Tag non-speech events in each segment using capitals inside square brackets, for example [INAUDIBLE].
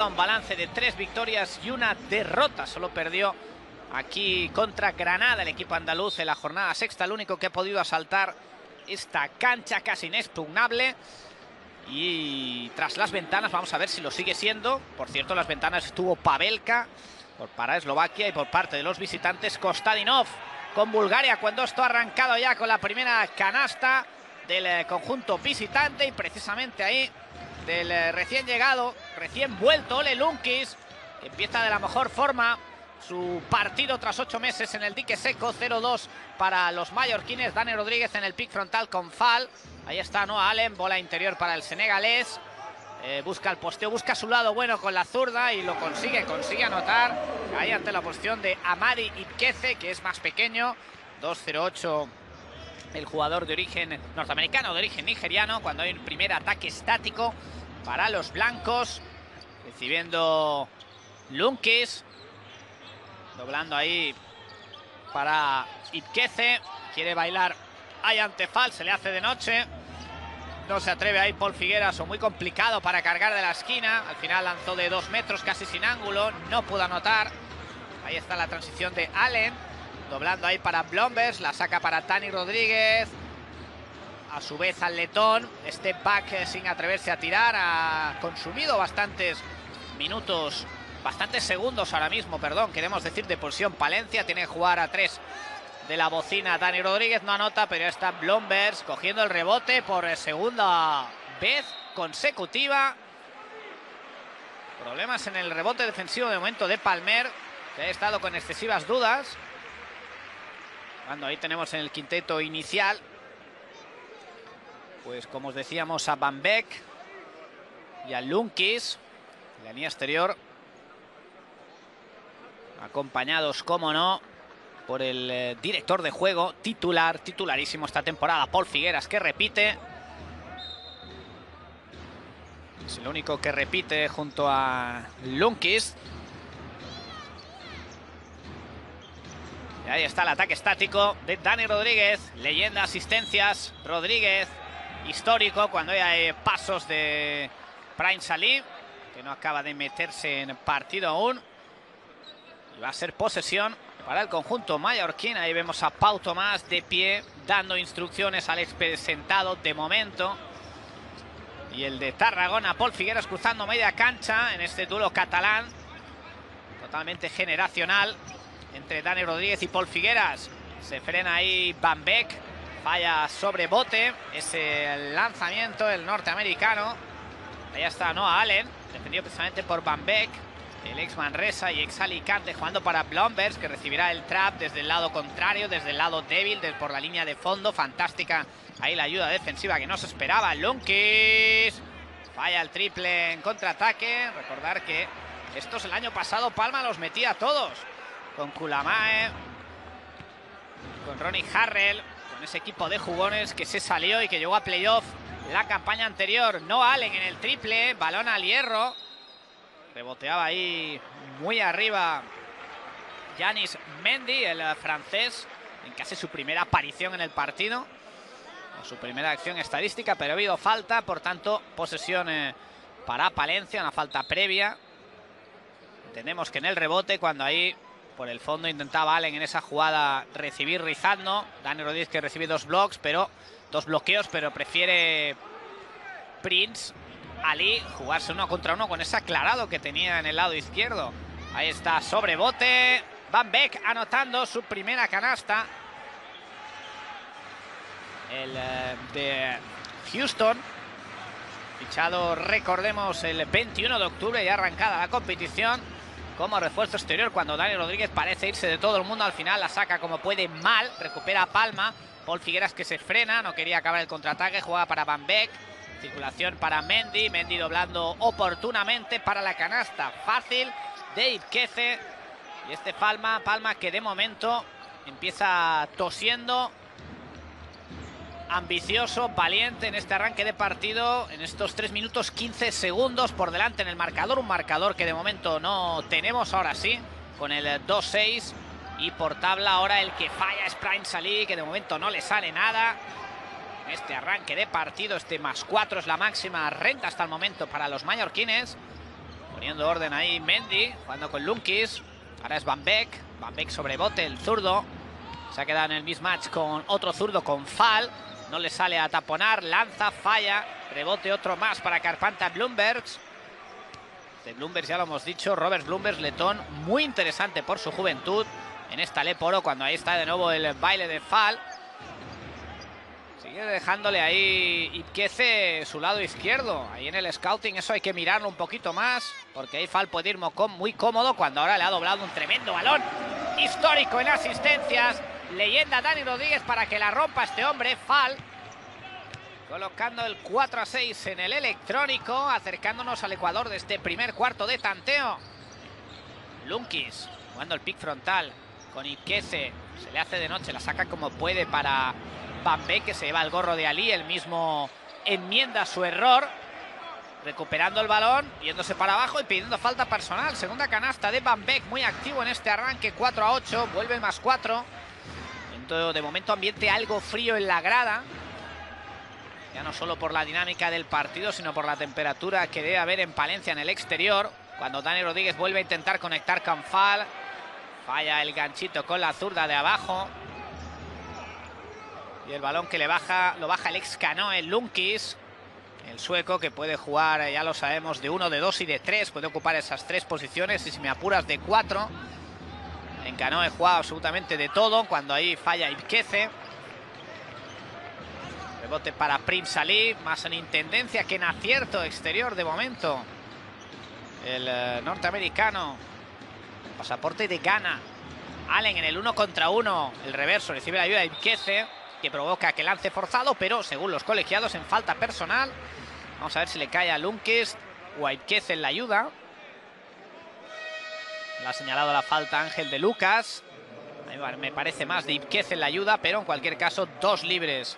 Un balance de tres victorias y una derrota. Solo perdió aquí contra Granada el equipo andaluz en la jornada sexta. El único que ha podido asaltar esta cancha casi inexpugnable. Y tras las ventanas, vamos a ver si lo sigue siendo. Por cierto, las ventanas estuvo Pavelka por para Eslovaquia y por parte de los visitantes Kostadinov con Bulgaria cuando esto ha arrancado ya con la primera canasta del eh, conjunto visitante y precisamente ahí del eh, recién llegado, recién vuelto Ole Lunkis, empieza de la mejor forma su partido tras ocho meses en el dique seco, 0-2 para los mallorquines, Dani Rodríguez en el pick frontal con Fal, ahí está Noah Allen, bola interior para el senegalés, eh, busca el posteo, busca su lado bueno con la zurda y lo consigue, consigue anotar. Ahí ante la posición de Amadi Ibkeze, que es más pequeño, 2-0-8 el jugador de origen norteamericano, de origen nigeriano, cuando hay un primer ataque estático para los blancos, recibiendo Lunkis, doblando ahí para Ibkeze, quiere bailar ahí ante Fal, se le hace de noche, no se atreve ahí Paul Figueras, o muy complicado para cargar de la esquina, al final lanzó de dos metros casi sin ángulo, no pudo anotar, ahí está la transición de Allen, Doblando ahí para Blombers, la saca para Tani Rodríguez. A su vez al letón, step back eh, sin atreverse a tirar, ha consumido bastantes minutos, bastantes segundos ahora mismo, perdón, queremos decir de posición Palencia, tiene que jugar a tres de la bocina Dani Rodríguez, no anota, pero está Blombers cogiendo el rebote por segunda vez consecutiva. Problemas en el rebote defensivo de momento de Palmer, que ha estado con excesivas dudas. Cuando ahí tenemos en el quinteto inicial, pues como os decíamos, a Van Beek y a Lunkis, la línea exterior, acompañados, como no, por el eh, director de juego, titular, titularísimo esta temporada, Paul Figueras, que repite. Es el único que repite junto a Lunkis. Y ahí está el ataque estático de Dani Rodríguez. Leyenda, asistencias. Rodríguez, histórico cuando hay pasos de Prime Salí, que no acaba de meterse en partido aún. Y va a ser posesión para el conjunto mallorquín. Ahí vemos a Pau Tomás de pie, dando instrucciones al expresentado de momento. Y el de Tarragona, Paul Figueras cruzando media cancha en este duelo catalán. Totalmente generacional entre Dani Rodríguez y Paul Figueras. Se frena ahí Van Beek. Falla sobre bote. Ese lanzamiento, el norteamericano. Ahí está Noah Allen. Defendido precisamente por Van Beek. El ex Manresa y ex Alicante jugando para Blombers, que recibirá el trap desde el lado contrario, desde el lado débil, desde por la línea de fondo. Fantástica ahí la ayuda defensiva que no se esperaba. Lunkis. Falla el triple en contraataque. Recordar que estos el año pasado Palma los metía a todos con Kulamae, con Ronnie Harrell, ese equipo de jugones que se salió y que llegó a playoff la campaña anterior. No Allen en el triple, balón al hierro. Reboteaba ahí muy arriba Yanis Mendy, el francés, en casi su primera aparición en el partido. su primera acción estadística, pero ha habido falta, por tanto, posesión eh, para Palencia, una falta previa. Entendemos que en el rebote, cuando ahí por el fondo intentaba Allen en esa jugada recibir rizando. Dani Rodríguez que recibe dos blocks, pero dos bloqueos, pero prefiere Prince Ali jugarse uno contra uno con ese aclarado que tenía en el lado izquierdo. Ahí está, sobrebote. Van Beek anotando su primera canasta. El eh, de Houston. Fichado, recordemos, el 21 de octubre y arrancada la competición como refuerzo exterior cuando Dani Rodríguez parece irse de todo el mundo. Al final la saca como puede mal, recupera Palma. Paul Figueras que se frena, no quería acabar el contraataque, juega para Van Beek. Circulación para Mendy, Mendy doblando oportunamente para la canasta. Fácil de Ibkeze. Y este Palma, Palma que de momento empieza tosiendo ambicioso, valiente en este arranque de partido, en estos 3 minutos 15 segundos por delante en el marcador, un marcador que de momento no tenemos ahora sí, con el 2-6 y por tabla ahora el que falla es Prime Salí, que de momento no le sale nada. Este arranque de partido, este más 4 es la máxima renta hasta el momento para los mallorquines. Poniendo orden ahí Mendy, jugando con Lunkis. Ahora es Van Beek. Van Beek sobre bote, el zurdo. Se ha quedado en el mismatch con otro zurdo con Fal. No le sale a taponar, lanza, falla. Rebote otro más para Carpanta Bloombergs. De Bloomberg ya lo hemos dicho, Robert Bloomberg, letón, muy interesante por su juventud en esta Leporo, cuando ahí está de nuevo el baile de Fal. Sigue dejándole ahí Ipquece su lado izquierdo. Ahí en el scouting eso hay que mirarlo un poquito más, porque ahí Fal puede ir muy cómodo cuando ahora le ha doblado un tremendo balón histórico en asistencias. Leyenda Dani Rodríguez para que la rompa este hombre, Fal. Colocando el 4 a 6 en el electrónico, acercándonos al Ecuador de este primer cuarto de tanteo. Lunkis, jugando el pick frontal con Iquece. Se le hace de noche, la saca como puede para Bambe, que se lleva el gorro de Ali. El mismo enmienda su error, recuperando el balón, yéndose para abajo y pidiendo falta personal. Segunda canasta de Bambek, muy activo en este arranque, 4 a 8, vuelve más 4. De momento ambiente algo frío en la grada. Ya no solo por la dinámica del partido, sino por la temperatura que debe haber en Palencia en el exterior. Cuando Dani Rodríguez vuelve a intentar conectar con Fal. Falla el ganchito con la zurda de abajo. Y el balón que le baja, lo baja el ex Canoe, Lunkis. El sueco que puede jugar, ya lo sabemos, de uno, de dos y de tres. Puede ocupar esas tres posiciones y si me apuras de cuatro. En Canoe juega absolutamente de todo. Cuando ahí falla Ibquece. Rebote para Prince Ali, más en intendencia que en acierto exterior de momento. El eh, norteamericano. Pasaporte de Ghana. Allen en el uno contra uno. El reverso recibe la ayuda de Ibquece, que provoca que lance forzado, pero según los colegiados en falta personal. Vamos a ver si le cae a Lunkis o a Ibquece en la ayuda. Le ha señalado la falta Ángel de Lucas. Me parece más de Ibquece en la ayuda, pero en cualquier caso, dos libres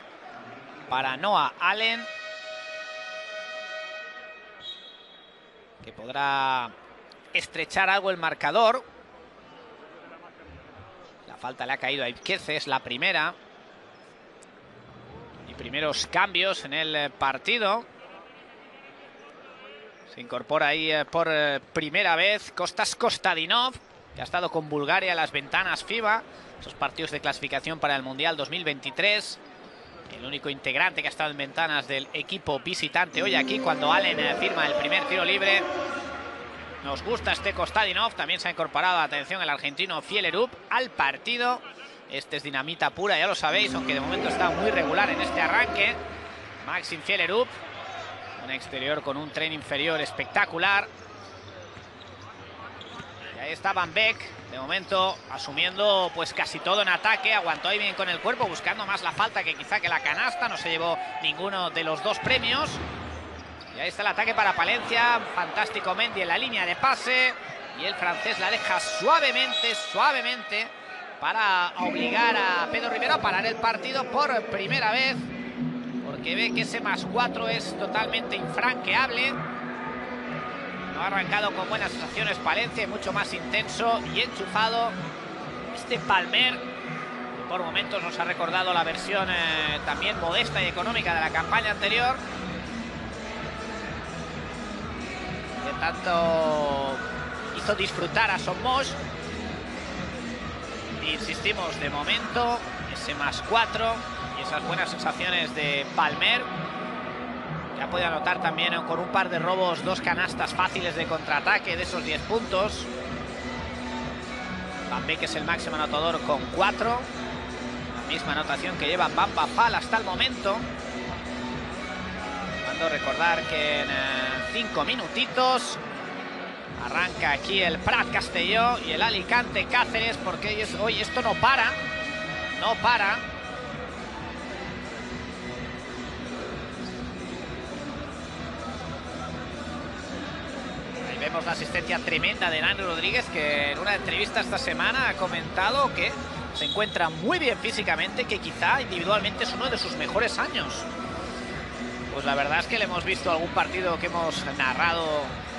para Noah Allen. Que podrá estrechar algo el marcador. La falta le ha caído a Ibquece, es la primera. Y primeros cambios en el partido. Se incorpora ahí eh, por eh, primera vez Kostas Kostadinov, que ha estado con Bulgaria en las ventanas FIBA. Esos partidos de clasificación para el Mundial 2023. El único integrante que ha estado en ventanas del equipo visitante hoy aquí cuando Allen eh, firma el primer tiro libre. Nos gusta este Kostadinov. También se ha incorporado, atención, el argentino Fielerup al partido. Este es dinamita pura, ya lo sabéis, aunque de momento está muy regular en este arranque. Maxim Fielerup. Un exterior con un tren inferior espectacular. Ahí está Van Beek, de momento asumiendo pues casi todo en ataque. Aguantó ahí bien con el cuerpo, buscando más la falta que quizá que la canasta. No se llevó ninguno de los dos premios. Y ahí está el ataque para Palencia. Fantástico Mendy en la línea de pase. Y el francés la deja suavemente, suavemente para obligar a Pedro Rivero a parar el partido por primera vez. Porque ve que ese más cuatro es totalmente infranqueable. No ha arrancado con buenas sensaciones Palencia, mucho más intenso y enchufado. Este Palmer, que por momentos nos ha recordado la versión eh, también modesta y económica de la campaña anterior. Que tanto hizo disfrutar a Somos. Insistimos, de momento, ese más cuatro y esas buenas sensaciones de Palmer. Ya puede anotar también con un par de robos dos canastas fáciles de contraataque de esos 10 puntos. Van Beek es el máximo anotador con 4. La misma anotación que lleva Bamba Fal hasta el momento. Cuando recordar que en 5 minutitos arranca aquí el Prat Castelló y el Alicante Cáceres porque hoy esto no para. No para. Vemos la asistencia tremenda de Nani Rodríguez, que en una entrevista esta semana ha comentado que se encuentra muy bien físicamente, que quizá individualmente es uno de sus mejores años. Pues la verdad es que le hemos visto algún partido que hemos narrado,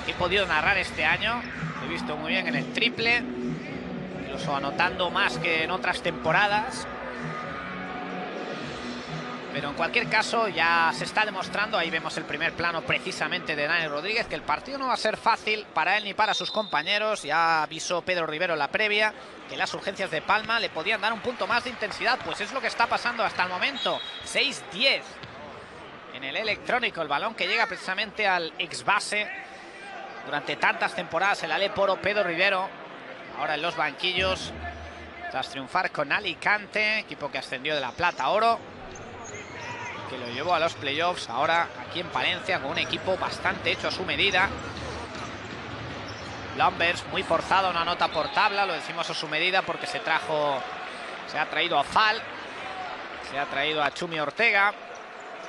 que he podido narrar este año. He visto muy bien en el triple, incluso anotando más que en otras temporadas. Pero en cualquier caso ya se está demostrando, ahí vemos el primer plano precisamente de Dani Rodríguez, que el partido no va a ser fácil para él ni para sus compañeros. Ya avisó Pedro Rivero en la previa que las urgencias de Palma le podían dar un punto más de intensidad. Pues es lo que está pasando hasta el momento. 6-10 en el electrónico. El balón que llega precisamente al ex base durante tantas temporadas el Aleporo, Pedro Rivero. Ahora en los banquillos tras triunfar con Alicante, equipo que ascendió de la plata a oro que lo llevó a los playoffs. Ahora aquí en Palencia con un equipo bastante hecho a su medida. Lumbers muy forzado, una nota por tabla, lo decimos a su medida porque se trajo, se ha traído a Fal, se ha traído a Chumi Ortega,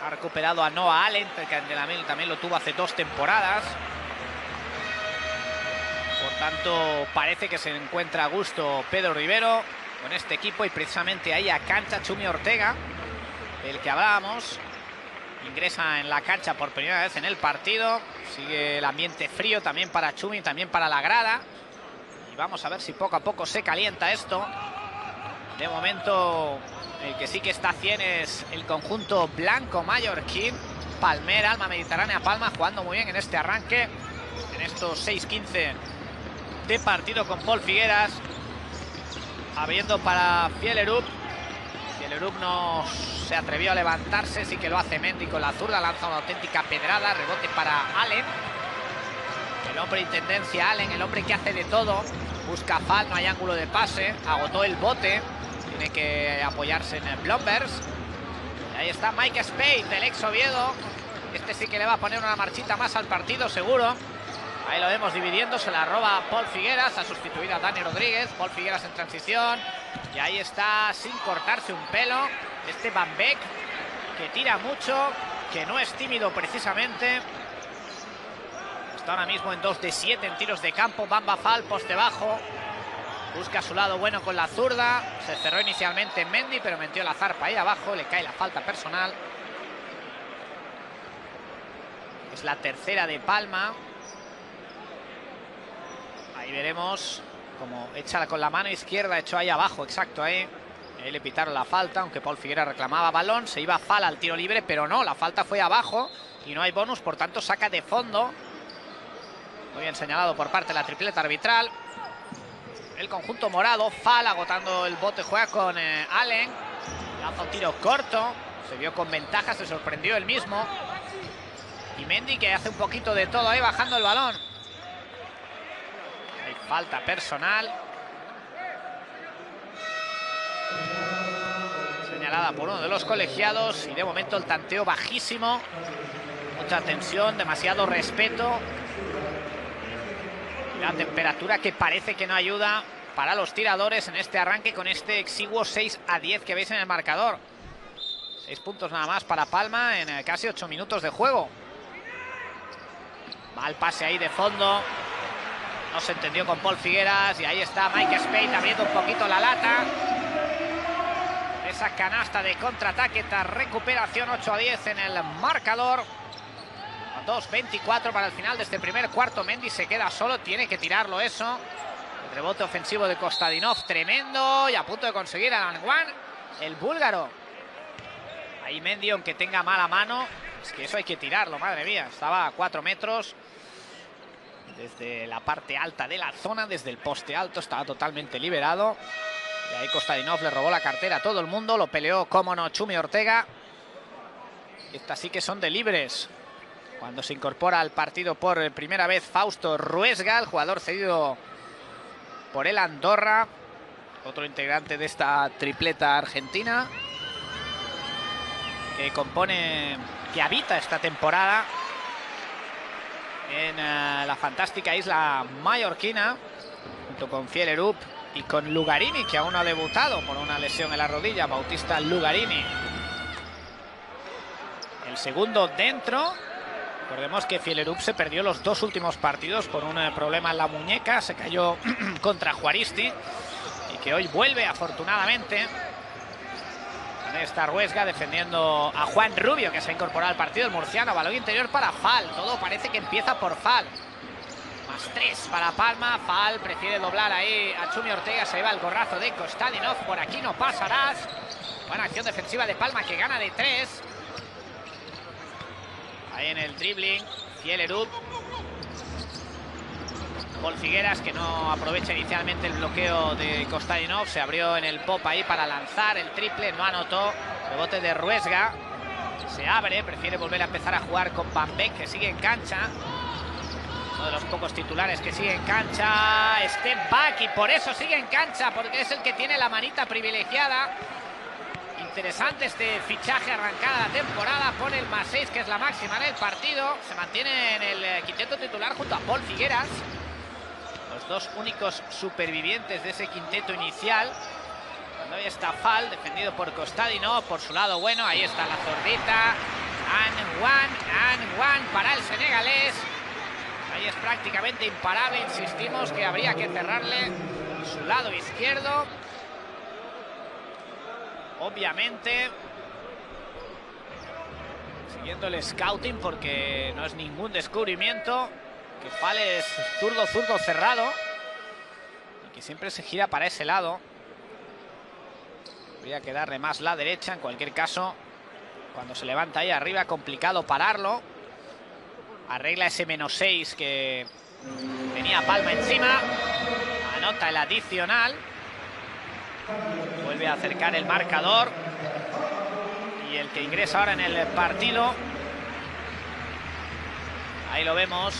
ha recuperado a Noah Allen, que también lo tuvo hace dos temporadas. Por tanto, parece que se encuentra a gusto Pedro Rivero con este equipo y precisamente ahí a cancha Chumi Ortega el que hablábamos. Ingresa en la cancha por primera vez en el partido. Sigue el ambiente frío también para Chumi, también para la grada. Y vamos a ver si poco a poco se calienta esto. De momento, el que sí que está a 100 es el conjunto blanco mallorquín. Palmera, Alma Mediterránea Palma, jugando muy bien en este arranque. En estos 6-15 de partido con Paul Figueras. Abriendo para Fielerup. Fielerup no se atrevió a levantarse, sí que lo hace Mendy con la zurda, lanza una auténtica pedrada, rebote para Allen. El hombre intendencia Allen, el hombre que hace de todo, busca Fal, no hay ángulo de pase, agotó el bote, tiene que apoyarse en el Blombers. Ahí está Mike Spade, del ex Oviedo. Este sí que le va a poner una marchita más al partido, seguro. Ahí lo vemos dividiendo, se la roba Paul Figueras, ha sustituido a Dani Rodríguez, Paul Figueras en transición. Y ahí está, sin cortarse un pelo, este Van Beek, que tira mucho, que no es tímido precisamente. Está ahora mismo en 2 de 7 en tiros de campo. Bamba Fal, poste bajo. Busca su lado bueno con la zurda. Se cerró inicialmente en Mendy, pero metió la zarpa ahí abajo. Le cae la falta personal. Es la tercera de Palma. Ahí veremos como echa con la mano izquierda, hecho ahí abajo, exacto, ahí. Ahí le pitaron la falta, aunque Paul Figuera reclamaba balón. Se iba a Fal al tiro libre, pero no, la falta fue abajo y no hay bonus, por tanto saca de fondo. Muy bien señalado por parte de la tripleta arbitral. El conjunto morado, Fal agotando el bote, juega con eh, Allen. Lanza un tiro corto, se vio con ventaja, se sorprendió el mismo. Y Mendy que hace un poquito de todo ahí bajando el balón. Hay falta personal. Señalada por uno de los colegiados y de momento el tanteo bajísimo. Mucha tensión, demasiado respeto. La temperatura que parece que no ayuda para los tiradores en este arranque con este exiguo 6 a 10 que veis en el marcador. Seis puntos nada más para Palma en eh, casi ocho minutos de juego. Va el pase ahí de fondo. No se entendió con Paul Figueras y ahí está Mike Spade abriendo un poquito la lata. Esa canasta de contraataque tras recuperación 8 a 10 en el marcador. 2-24 para el final de este primer cuarto. Mendy se queda solo, tiene que tirarlo eso. Rebote ofensivo de Kostadinov tremendo y a punto de conseguir a Langwan, el búlgaro. Ahí Mendy, aunque tenga mala mano, es que eso hay que tirarlo, madre mía. Estaba a 4 metros desde la parte alta de la zona, desde el poste alto, estaba totalmente liberado. Y ahí Kostadinov le robó la cartera a todo el mundo, lo peleó, como no, Chumi Ortega. Y estas sí que son de libres. Cuando se incorpora al partido por primera vez Fausto Ruesga, el jugador cedido por el Andorra. Otro integrante de esta tripleta argentina. Que compone, que habita esta temporada en uh, la fantástica isla mallorquina, junto con Fielerup y con Lugarini, que aún no ha debutado por una lesión en la rodilla, Bautista Lugarini. El segundo dentro. Recordemos que Fielerup se perdió los dos últimos partidos por un eh, problema en la muñeca, se cayó [CLEARS THROAT] contra Juaristi y que hoy vuelve afortunadamente. Esta Ruesga defendiendo a Juan Rubio, que se ha incorporado al partido. El murciano, balón interior para Fal. Todo parece que empieza por Fal. Más tres para Palma. Fal prefiere doblar ahí a Chumi Ortega. Se va el gorrazo de Kostadinov. Por aquí no pasarás. Buena acción defensiva de Palma que gana de tres. Ahí en el dribbling. Fielerud. Paul Figueras que no aprovecha inicialmente el bloqueo de Kostadinov. Se abrió en el pop ahí para lanzar el triple. No anotó. Rebote de Ruesga. Se abre. Prefiere volver a empezar a jugar con Van que sigue en cancha. Uno de los pocos titulares que sigue en cancha. Step back y por eso sigue en cancha. Porque es el que tiene la manita privilegiada. Interesante este fichaje arrancada temporada. Pone el más 6, que es la máxima en el partido. Se mantiene en el eh, quinteto titular junto a Paul Figueras. Los dos únicos supervivientes de ese quinteto inicial. Cuando ahí está Fal, defendido por Costadino. Por su lado bueno, ahí está la zordita. And one, and one para el senegalés. Ahí es prácticamente imparable. Insistimos que habría que cerrarle su lado izquierdo obviamente siguiendo el scouting porque no es ningún descubrimiento que Fal es zurdo, zurdo cerrado y que siempre se gira para ese lado voy a quedarle más la derecha en cualquier caso cuando se levanta ahí arriba complicado pararlo arregla ese menos 6 que tenía Palma encima anota el adicional Vuelve a acercar el marcador. Y el que ingresa ahora en el partido. Ahí lo vemos.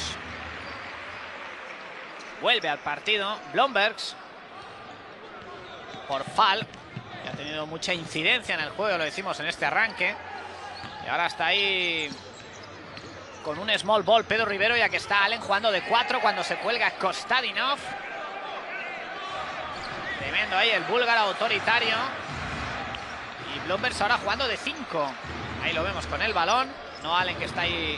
Vuelve al partido. Blombergs. Por Fal. Que ha tenido mucha incidencia en el juego, lo decimos en este arranque. Y ahora está ahí con un small ball Pedro Rivero, ya que está Allen jugando de cuatro cuando se cuelga Kostadinov. Tremendo ahí el búlgaro autoritario. Y Blombers ahora jugando de 5. Ahí lo vemos con el balón. No Allen que está ahí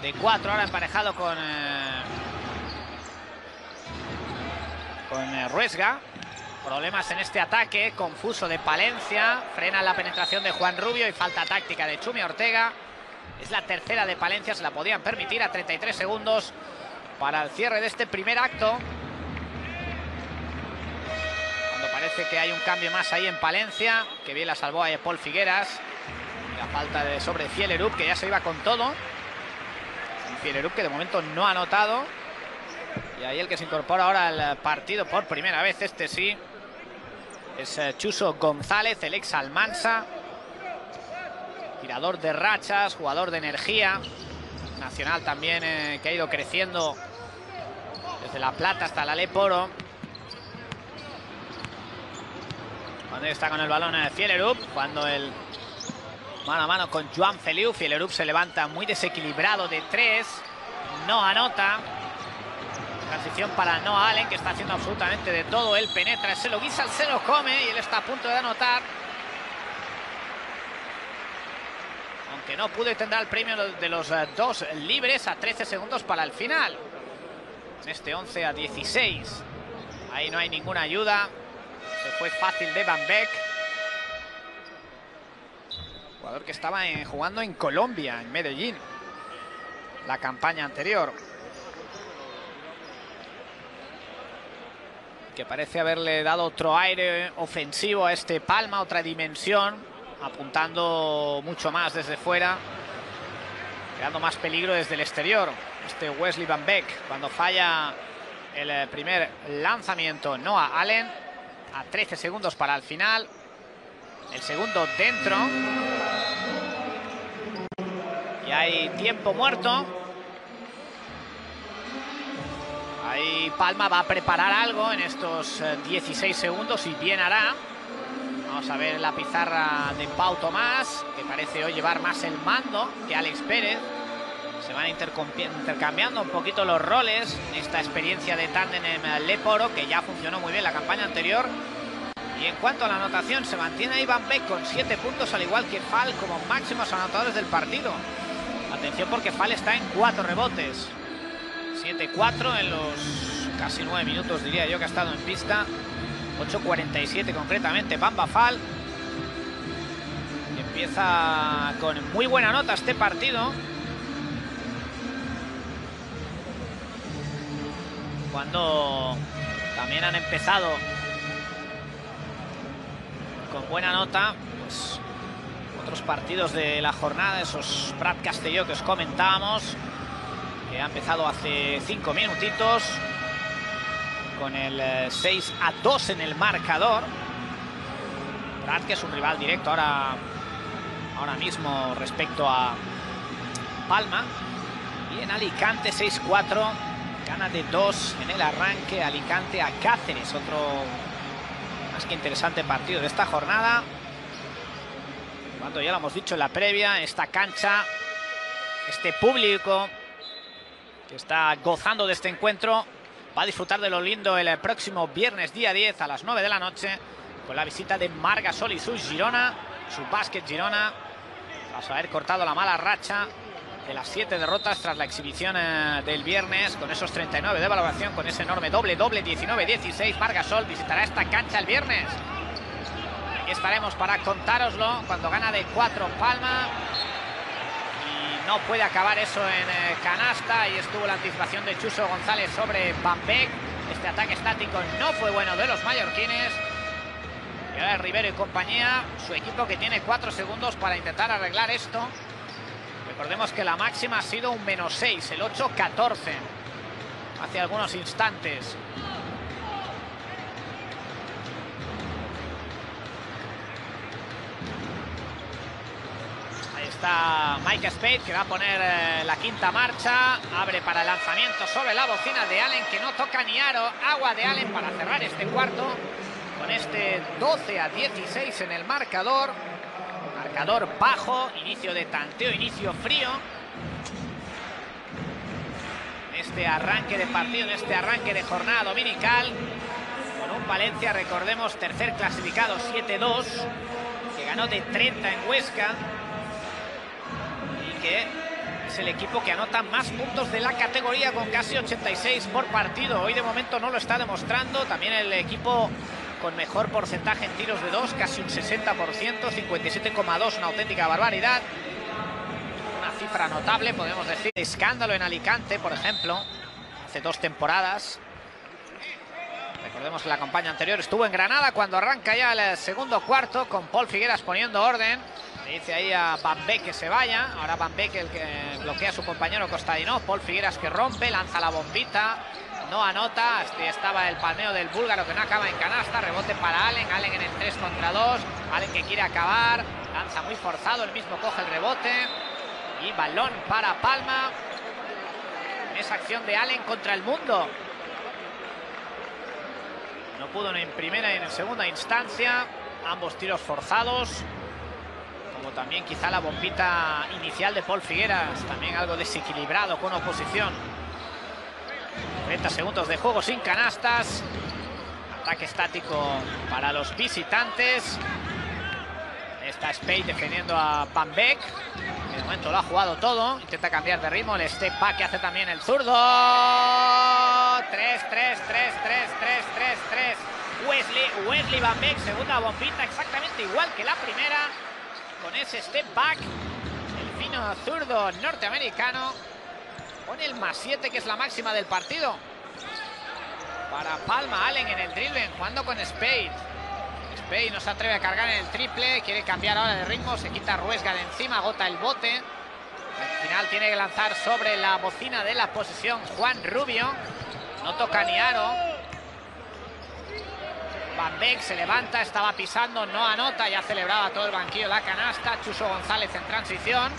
de 4 ahora emparejado con... Eh, con eh, Ruesga. Problemas en este ataque. Confuso de Palencia. Frena la penetración de Juan Rubio y falta táctica de Chumi Ortega. Es la tercera de Palencia. Se la podían permitir a 33 segundos para el cierre de este primer acto. Parece que hay un cambio más ahí en Palencia. Que bien la salvó a Paul Figueras. la falta de sobre Fielerup, que ya se iba con todo. Fielerup que de momento no ha anotado. Y ahí el que se incorpora ahora al partido por primera vez, este sí. Es eh, Chuso González, el ex Almansa. Tirador de rachas, jugador de energía. Nacional también eh, que ha ido creciendo desde La Plata hasta la Leporo. Cuando está con el balón eh, Fielerup. Cuando el mano a mano con Joan Feliu. Fielerup se levanta muy desequilibrado de tres. No anota. Transición para Noah Allen, que está haciendo absolutamente de todo. Él penetra, se lo guisa, se lo come y él está a punto de anotar. Aunque no pudo y tendrá el premio de los eh, dos libres a 13 segundos para el final. En este 11 a 16. Ahí no hay ninguna ayuda fue fácil de Van Beek. Jugador que estaba jugando en Colombia, en Medellín. La campaña anterior. Que parece haberle dado otro aire ofensivo a este Palma, otra dimensión. Apuntando mucho más desde fuera. Creando más peligro desde el exterior. Este Wesley Van Beek, cuando falla el eh, primer lanzamiento, Noah Allen a 13 segundos para el final. El segundo dentro. Y hay tiempo muerto. Ahí Palma va a preparar algo en estos 16 eh, segundos y bien hará. Vamos a ver la pizarra de Pau Tomás, que parece hoy llevar más el mando que Alex Pérez. Se van intercambiando un poquito los roles. Esta experiencia de tándem en Leporo, que ya funcionó muy bien la campaña anterior. Y en cuanto a la anotación, se mantiene Iván Beck con 7 puntos, al igual que Fal como máximos anotadores del partido. Atención porque Fal está en 4 rebotes. 7-4 en los casi 9 minutos, diría yo, que ha estado en pista. 8.47 concretamente, Bamba Fal. empieza con muy buena nota este partido. cuando también han empezado con buena nota, pues otros partidos de la jornada, esos Prat Castelló que os comentábamos, que ha empezado hace cinco minutitos con el 6 eh, a 2 en el marcador. Prat que es un rival directo ahora, ahora mismo respecto a Palma. Y en Alicante 6-4, gana de 2 en el arranque Alicante a Cáceres, otro más que interesante partido de esta jornada. Cuando ya lo hemos dicho en la previa, esta cancha, este público que está gozando de este encuentro, va a disfrutar de lo lindo el próximo viernes día 10 a las 9 de la noche con la visita de Margasol y su Girona, su básquet Girona, tras haber cortado la mala racha de las siete derrotas tras la exhibición eh, del viernes con esos 39 de valoración, con ese enorme doble, doble 19-16. Margasol visitará esta cancha el viernes. Aquí estaremos para contároslo cuando gana de 4 Palma. No puede acabar eso en eh, canasta. Y estuvo la anticipación de Chuso González sobre Bambek. Este ataque estático no fue bueno de los mallorquines. Y ahora Rivero y compañía, su equipo que tiene 4 segundos para intentar arreglar esto. Recordemos que la máxima ha sido un menos 6, el 8-14. Hace algunos instantes. Ahí está Mike Spade que va a poner eh, la quinta marcha. Abre para el lanzamiento sobre la bocina de Allen que no toca ni aro. Agua de Allen para cerrar este cuarto. Con este 12 a 16 en el marcador. Marcador bajo, inicio de tanteo, inicio frío. Este arranque de partido, este arranque de jornada dominical. Con un Valencia, recordemos, tercer clasificado 7-2, que ganó de 30 en Huesca. Que es el equipo que anota más puntos de la categoría con casi 86 por partido. Hoy de momento no lo está demostrando. También el equipo con mejor porcentaje en tiros de dos, casi un 60%, 57,2, una auténtica barbaridad. Una cifra notable, podemos decir. Escándalo en Alicante, por ejemplo, hace dos temporadas. Recordemos que la campaña anterior estuvo en Granada cuando arranca ya el segundo cuarto con Paul Figueras poniendo orden. Le dice ahí a Bambé que se vaya. Ahora Bambé el que bloquea a su compañero Costadino. Paul Figueras que rompe, lanza la bombita no anota. Este estaba el palmeo del búlgaro que no acaba en canasta. Rebote para Allen. Allen en el 3 contra 2. Allen que quiere acabar. Lanza muy forzado. El mismo coge el rebote. Y balón para Palma. esa acción de Allen contra el mundo. No pudo en primera ni en segunda instancia. Ambos tiros forzados. Como también quizá la bombita inicial de Paul Figueras. También algo desequilibrado con oposición. 30 segundos de juego sin canastas. Ataque estático para los visitantes. Está Spade defendiendo a Van Beek. De momento lo ha jugado todo. Intenta cambiar de ritmo. El step back que hace también el zurdo. 3, 3, 3, 3, 3, 3, 3. Wesley, Wesley Van Beek, segunda bombita, exactamente igual que la primera. Con ese step back. El fino zurdo norteamericano. Pone el más 7, que es la máxima del partido. Para Palma, Allen en el drible, jugando con Spade. Spade no se atreve a cargar en el triple, quiere cambiar ahora de ritmo, se quita Ruesga de encima, agota el bote. Al final tiene que lanzar sobre la bocina de la posesión Juan Rubio. No toca ni aro. Van se levanta, estaba pisando, no anota, ya celebraba todo el banquillo la canasta. Chuso González en transición.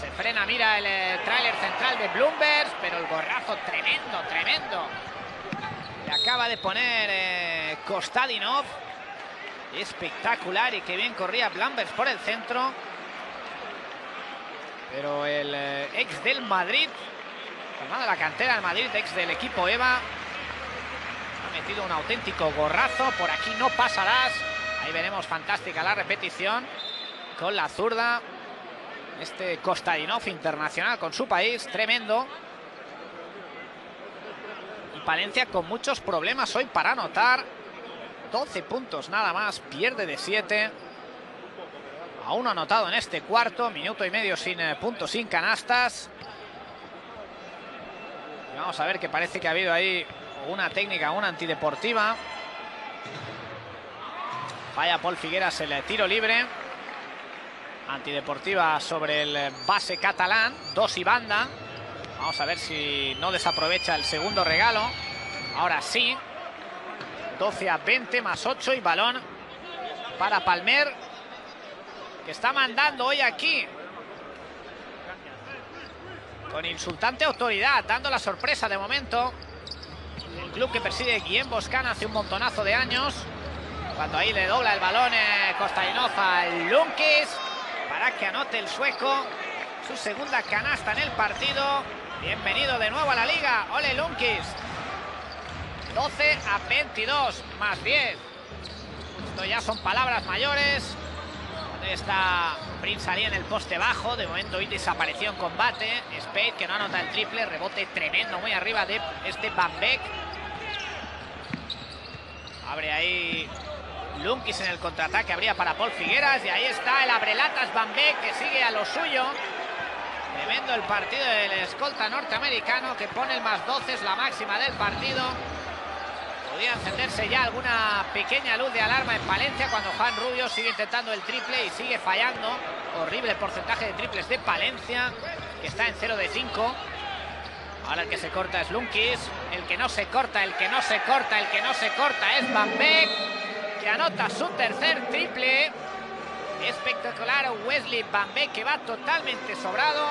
Se frena, mira el eh, tráiler central de Bloomberg, pero el gorrazo tremendo, tremendo. Le acaba de poner eh. Espectacular y qué bien corría Bloomberg por el centro. Pero el eh, ex del Madrid, formado la cantera del Madrid, ex del equipo EVA, metido un auténtico gorrazo. Por aquí no pasarás. Ahí veremos fantástica la repetición con la zurda. Este Kostadinov internacional con su país, tremendo. Y Palencia con muchos problemas hoy para anotar. 12 puntos nada más, pierde de 7. Aún anotado en este cuarto, minuto y medio sin eh, puntos, sin canastas. Vamos a ver que parece que ha habido ahí una técnica, una antideportiva. Falla Paul Figueras el tiro libre. Antideportiva sobre el base catalán. Dos y banda. Vamos a ver si no desaprovecha el segundo regalo. Ahora sí. 12 a 20 más 8 y balón para Palmer. Que está mandando hoy aquí. Con insultante autoridad, dando la sorpresa de momento. Club que persigue Guillem Boscan hace un montonazo de años. Cuando ahí le dobla el balón eh, Costainov al Lunkis. Para que anote el sueco. Su segunda canasta en el partido. Bienvenido de nuevo a la liga. Ole Lunkis. 12 a 22 más 10. Esto ya son palabras mayores. Está Prince Ali en el poste bajo. De momento hoy desapareció en combate. Spade que no anota el triple. Rebote tremendo muy arriba de este Van Beek. Abre ahí Lunkis en el contraataque. Habría para Paul Figueras. Y ahí está el abrelatas Beek que sigue a lo suyo. Tremendo el partido del escolta norteamericano que pone el más 12, es la máxima del partido. Podría encenderse ya alguna pequeña luz de alarma en Palencia cuando Juan Rubio sigue intentando el triple y sigue fallando. Horrible porcentaje de triples de Palencia, que está en 0 de 5. Ahora el que se corta es Lunkis. El que no se corta, el que no se corta, el que no se corta es Van Beek, que anota su tercer triple. Espectacular Wesley Van Beek que va totalmente sobrado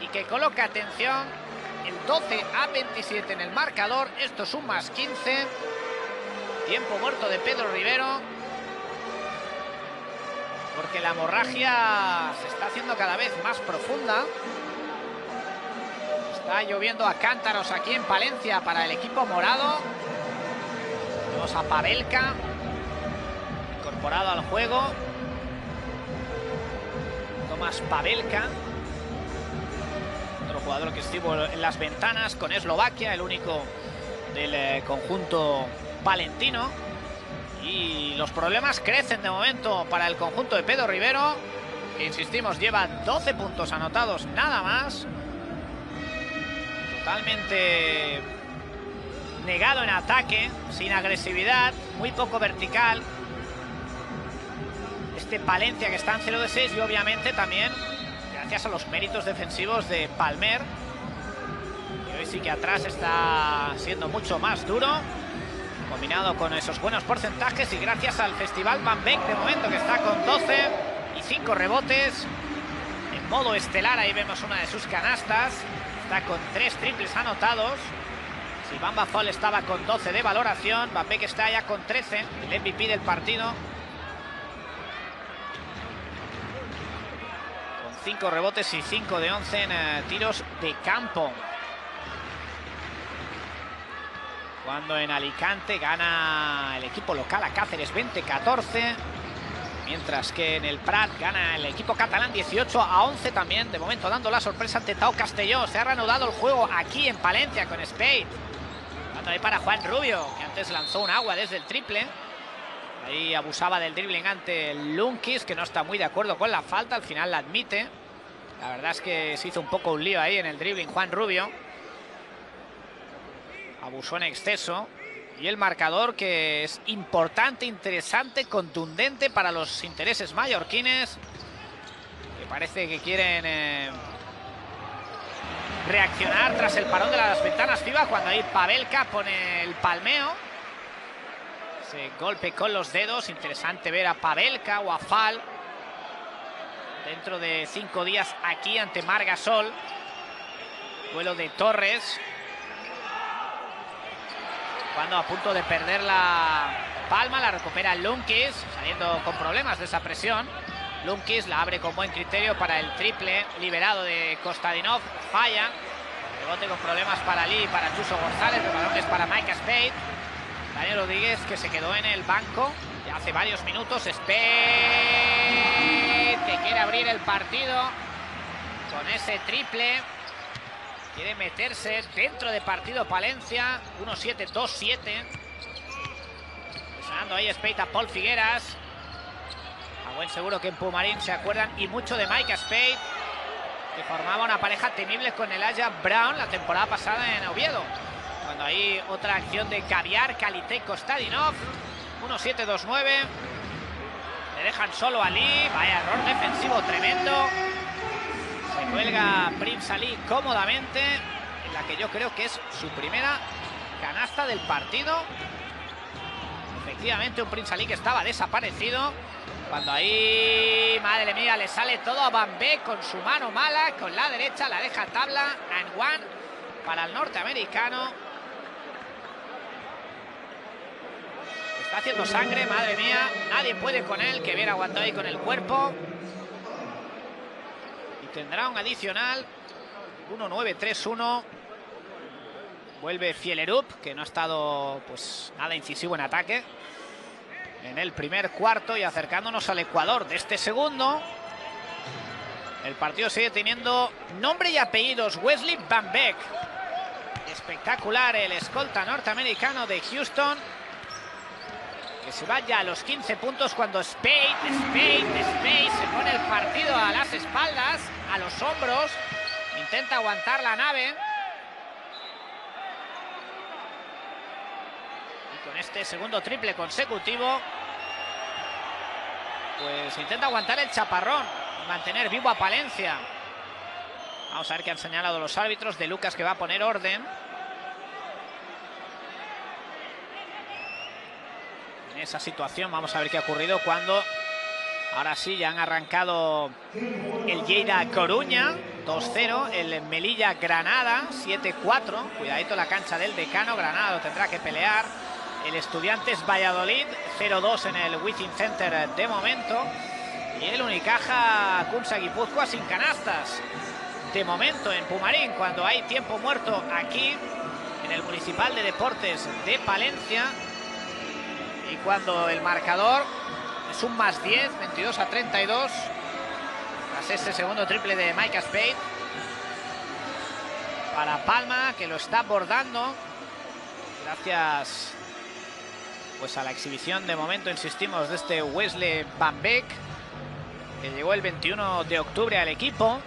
y que coloca atención el 12 a 27 en el marcador. Esto es un más 15. Tiempo muerto de Pedro Rivero. Porque la hemorragia se está haciendo cada vez más profunda. Está lloviendo a cántaros aquí en Palencia para el equipo morado. Vemos a Pavelka incorporado al juego. Tomás Pavelka. Otro jugador que estuvo en las ventanas con Eslovaquia, el único del eh, conjunto palentino. Y los problemas crecen de momento para el conjunto de Pedro Rivero. Insistimos, lleva 12 puntos anotados, nada más. Totalmente negado en ataque, sin agresividad, muy poco vertical. Este Palencia que está en 0 de 6 y obviamente también gracias a los méritos defensivos de Palmer. Y hoy sí que atrás está siendo mucho más duro. Combinado con esos buenos porcentajes y gracias al Festival Van de momento que está con 12 y 5 rebotes. En modo estelar ahí vemos una de sus canastas. Está con 3 triples anotados. Si Bamba Fall estaba con 12 de valoración, Van Beek está ya con 13, el MVP del partido. Con 5 rebotes y 5 de 11 en eh, tiros de campo. Cuando en Alicante gana el equipo local a Cáceres 20-14. Mientras que en el Prat gana el equipo catalán 18 a 11 también. De momento dando la sorpresa ante Tao Castelló. Se ha reanudado el juego aquí en Palencia con Spade. Ahí para Juan Rubio, que antes lanzó un agua desde el triple. Ahí abusaba del dribbling ante Lunkis, que no está muy de acuerdo con la falta. Al final la admite. La verdad es que se hizo un poco un lío ahí en el dribbling Juan Rubio. Abusó en exceso. Y el marcador que es importante, interesante, contundente para los intereses mallorquines. Que parece que quieren eh, reaccionar tras el parón de las ventanas FIBA. Cuando ahí Pavelka pone el palmeo. Ese golpe con los dedos. Interesante ver a Pavelka o a Fal. Dentro de cinco días aquí ante Margasol. Vuelo de Torres cuando a punto de perder la palma, la recupera Lunkis, saliendo con problemas de esa presión. Lunkis la abre con buen criterio para el triple liberado de Kostadinov, falla. Rebote con problemas para Lee y para Chuso González, el balón es para Mike Spade. Daniel Rodríguez que se quedó en el banco ya hace varios minutos. Spade que quiere abrir el partido con ese triple. Quiere meterse dentro de partido Palencia. 1-7, 2-7. Sonando ahí Spade a Paul Figueras. A buen seguro que en Pumarín se acuerdan. Y mucho de Mike Spade. Que formaba una pareja temible con el Aya Brown la temporada pasada en Oviedo. Cuando hay otra acción de Caviar, Calité, Kostadinov. 1-7, 2-9. Le dejan solo a Ali. Vaya error defensivo tremendo. Se cuelga Prince Ali cómodamente. En la que yo creo que es su primera canasta del partido. Efectivamente, un Prince Ali que estaba desaparecido. Cuando ahí, madre mía, le sale todo a Bambé con su mano mala, con la derecha, la deja tabla, and one para el norteamericano. Está haciendo sangre, madre mía, nadie puede con él, que viene aguantado ahí con el cuerpo. Tendrá un adicional, 1-9-3-1. Vuelve Fielerup, que no ha estado pues nada incisivo en ataque en el primer cuarto y acercándonos al Ecuador de este segundo. El partido sigue teniendo nombre y apellidos. Wesley Van Beek. Espectacular el escolta norteamericano de Houston. Que se vaya a los 15 puntos cuando Spade, Spade, Spade se pone el partido a las espaldas, a los hombros. Intenta aguantar la nave. con este segundo triple consecutivo, pues intenta aguantar el chaparrón y mantener vivo a Palencia. Vamos a ver qué han señalado los árbitros de Lucas que va a poner orden. En esa situación vamos a ver qué ha ocurrido cuando ahora sí ya han arrancado el Lleida Coruña 2-0, el Melilla Granada 7-4. Cuidadito la cancha del decano, Granada tendrá que pelear. El Estudiantes Valladolid 0-2 en el Wizzing Center de momento. Y el Unicaja Kunsa Guipúzcoa sin canastas. De momento en Pumarín, cuando hay tiempo muerto aquí en el Municipal de Deportes de Palencia. Y cuando el marcador es un más 10, 22 a 32. Tras este segundo triple de Micah Spade. Para Palma, que lo está abordando. Gracias pues a la exhibición de momento, insistimos, de este Wesley Van Beek, que llegó el 21 de octubre al equipo.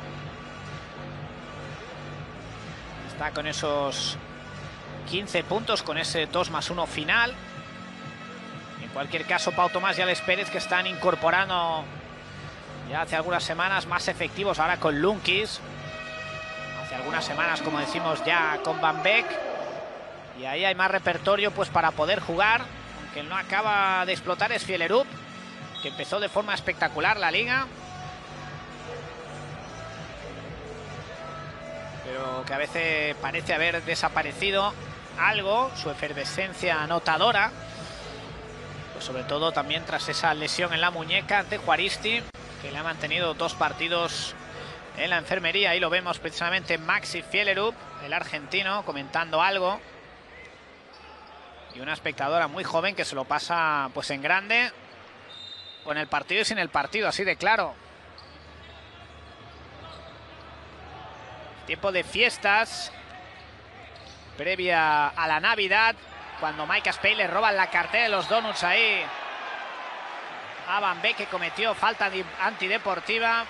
Está con esos 15 puntos, con ese 2 más 1 final. Cualquier caso, Pau Tomás y Alex Pérez que están incorporando ya hace algunas semanas más efectivos ahora con Lunkis. Hace algunas semanas, como decimos, ya con Van Beek. Y ahí hay más repertorio pues para poder jugar que no acaba de explotar es Fielerup, que empezó de forma espectacular la liga. Pero que a veces parece haber desaparecido algo, su efervescencia anotadora. Pues sobre todo también tras esa lesión en la muñeca ante Juaristi, que le ha mantenido dos partidos en la enfermería. Ahí lo vemos precisamente Maxi Fielerup, el argentino, comentando algo y una espectadora muy joven que se lo pasa pues en grande con el partido y sin el partido, así de claro. Tiempo de fiestas previa a la Navidad cuando Mike Spey le roban la cartera de los donuts ahí a Van Beek que cometió falta antideportiva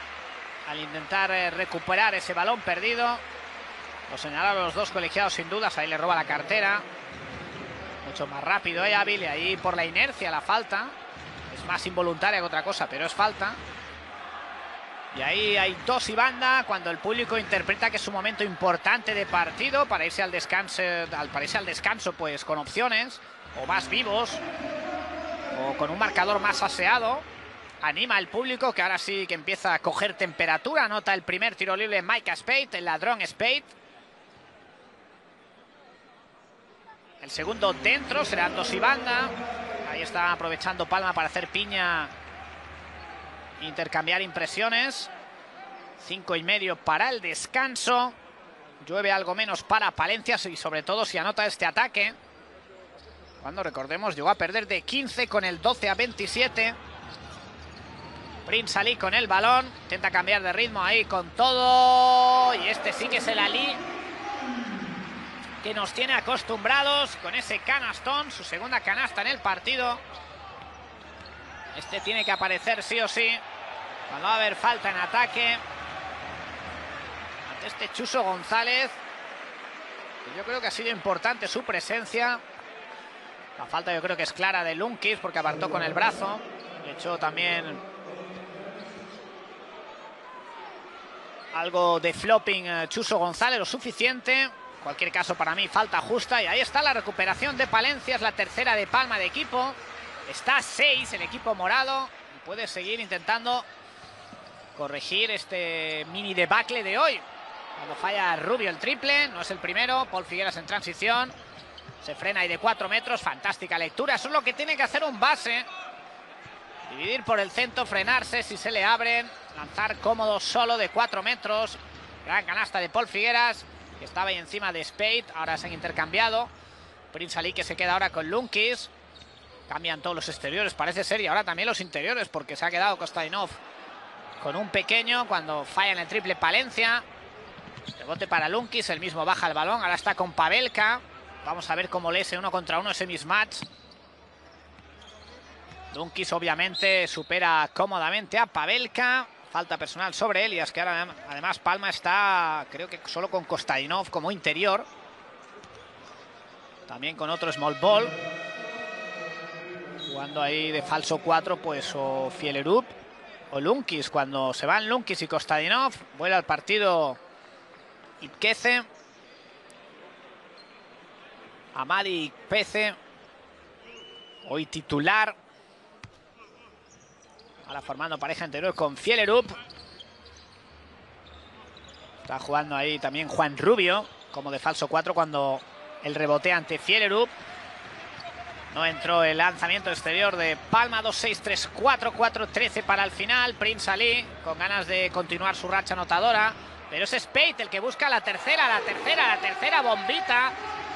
al intentar eh, recuperar ese balón perdido. Lo señalaron los dos colegiados sin dudas, ahí le roba la cartera. Mucho más rápido, ¿eh? hábil. Y ahí por la inercia la falta. Es más involuntaria que otra cosa, pero es falta. Y ahí hay dos y banda cuando el público interpreta que es un momento importante de partido para irse al descanso, al parecer al descanso pues con opciones o más vivos o con un marcador más aseado. Anima al público que ahora sí que empieza a coger temperatura. Nota el primer tiro libre Micah Spade, el ladrón Spade. El segundo dentro, será dos y banda. Ahí está aprovechando Palma para hacer piña. Intercambiar impresiones. Cinco y medio para el descanso. Llueve algo menos para Palencia y sobre todo si anota este ataque. Cuando recordemos llegó a perder de 15 con el 12 a 27. Prince Ali con el balón. Intenta cambiar de ritmo ahí con todo. Y este sí que es el Ali que nos tiene acostumbrados con ese canastón, su segunda canasta en el partido. Este tiene que aparecer sí o sí. Cuando va a haber falta en ataque. Ante este Chuso González. yo creo que ha sido importante su presencia. La falta yo creo que es clara de Lunkis porque apartó con el brazo. De hecho, también algo de flopping eh, Chuso González, lo suficiente. En cualquier caso, para mí, falta justa. Y ahí está la recuperación de Palencia, es la tercera de Palma de equipo. Está a 6 el equipo morado. Puede seguir intentando corregir este mini debacle de hoy. Cuando falla Rubio el triple, no es el primero. Paul Figueras en transición. Se frena ahí de 4 metros. Fantástica lectura. Eso es lo que tiene que hacer un base. Dividir por el centro, frenarse si se le abren. Lanzar cómodo solo de 4 metros. Gran canasta de Paul Figueras, que estaba ahí encima de Spade. Ahora se han intercambiado. Prince Ali que se queda ahora con Lunkis. Cambian todos los exteriores, parece ser. Y ahora también los interiores, porque se ha quedado Kostadinov con un pequeño cuando falla en el triple Palencia. Rebote para Lunkis, el mismo baja el balón. Ahora está con Pavelka. Vamos a ver cómo lee ese uno contra uno, ese mismatch. Lunkis obviamente supera cómodamente a Pavelka. Falta personal sobre es que ahora además Palma está creo que solo con Kostadinov como interior. También con otro small ball. Jugando ahí de falso 4 pues o Fielerup o Lunkis. Cuando se van Lunkis y Kostadinov vuela al partido Ipkeze. Amadi Pece. Hoy titular Ahora formando pareja interior con Fielerup. Está jugando ahí también Juan Rubio, como de falso 4 cuando el rebote ante Fielerup. No entró el lanzamiento exterior de Palma 2-6, 3-4, 4-13 para el final. Prince Ali con ganas de continuar su racha anotadora. Pero es Spade el que busca la tercera, la tercera, la tercera bombita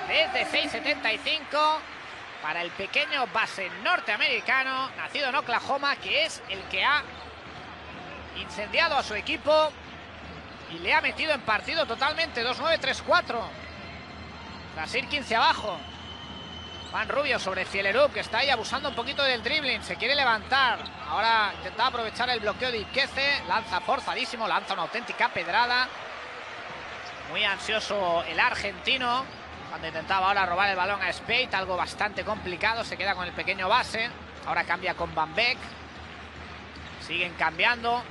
desde 6-75 para el pequeño base norteamericano, nacido en Oklahoma, que es el que ha incendiado a su equipo y le ha metido en partido totalmente 2-9-3-4. Tras ir 15 abajo. Juan Rubio sobre Fielerup, que está ahí abusando un poquito del dribbling. Se quiere levantar. Ahora intenta aprovechar el bloqueo de Iquece. Lanza forzadísimo, lanza una auténtica pedrada. Muy ansioso el argentino. Cuando intentaba ahora robar el balón a Spade, algo bastante complicado. Se queda con el pequeño base. Ahora cambia con Van Beek. Siguen cambiando.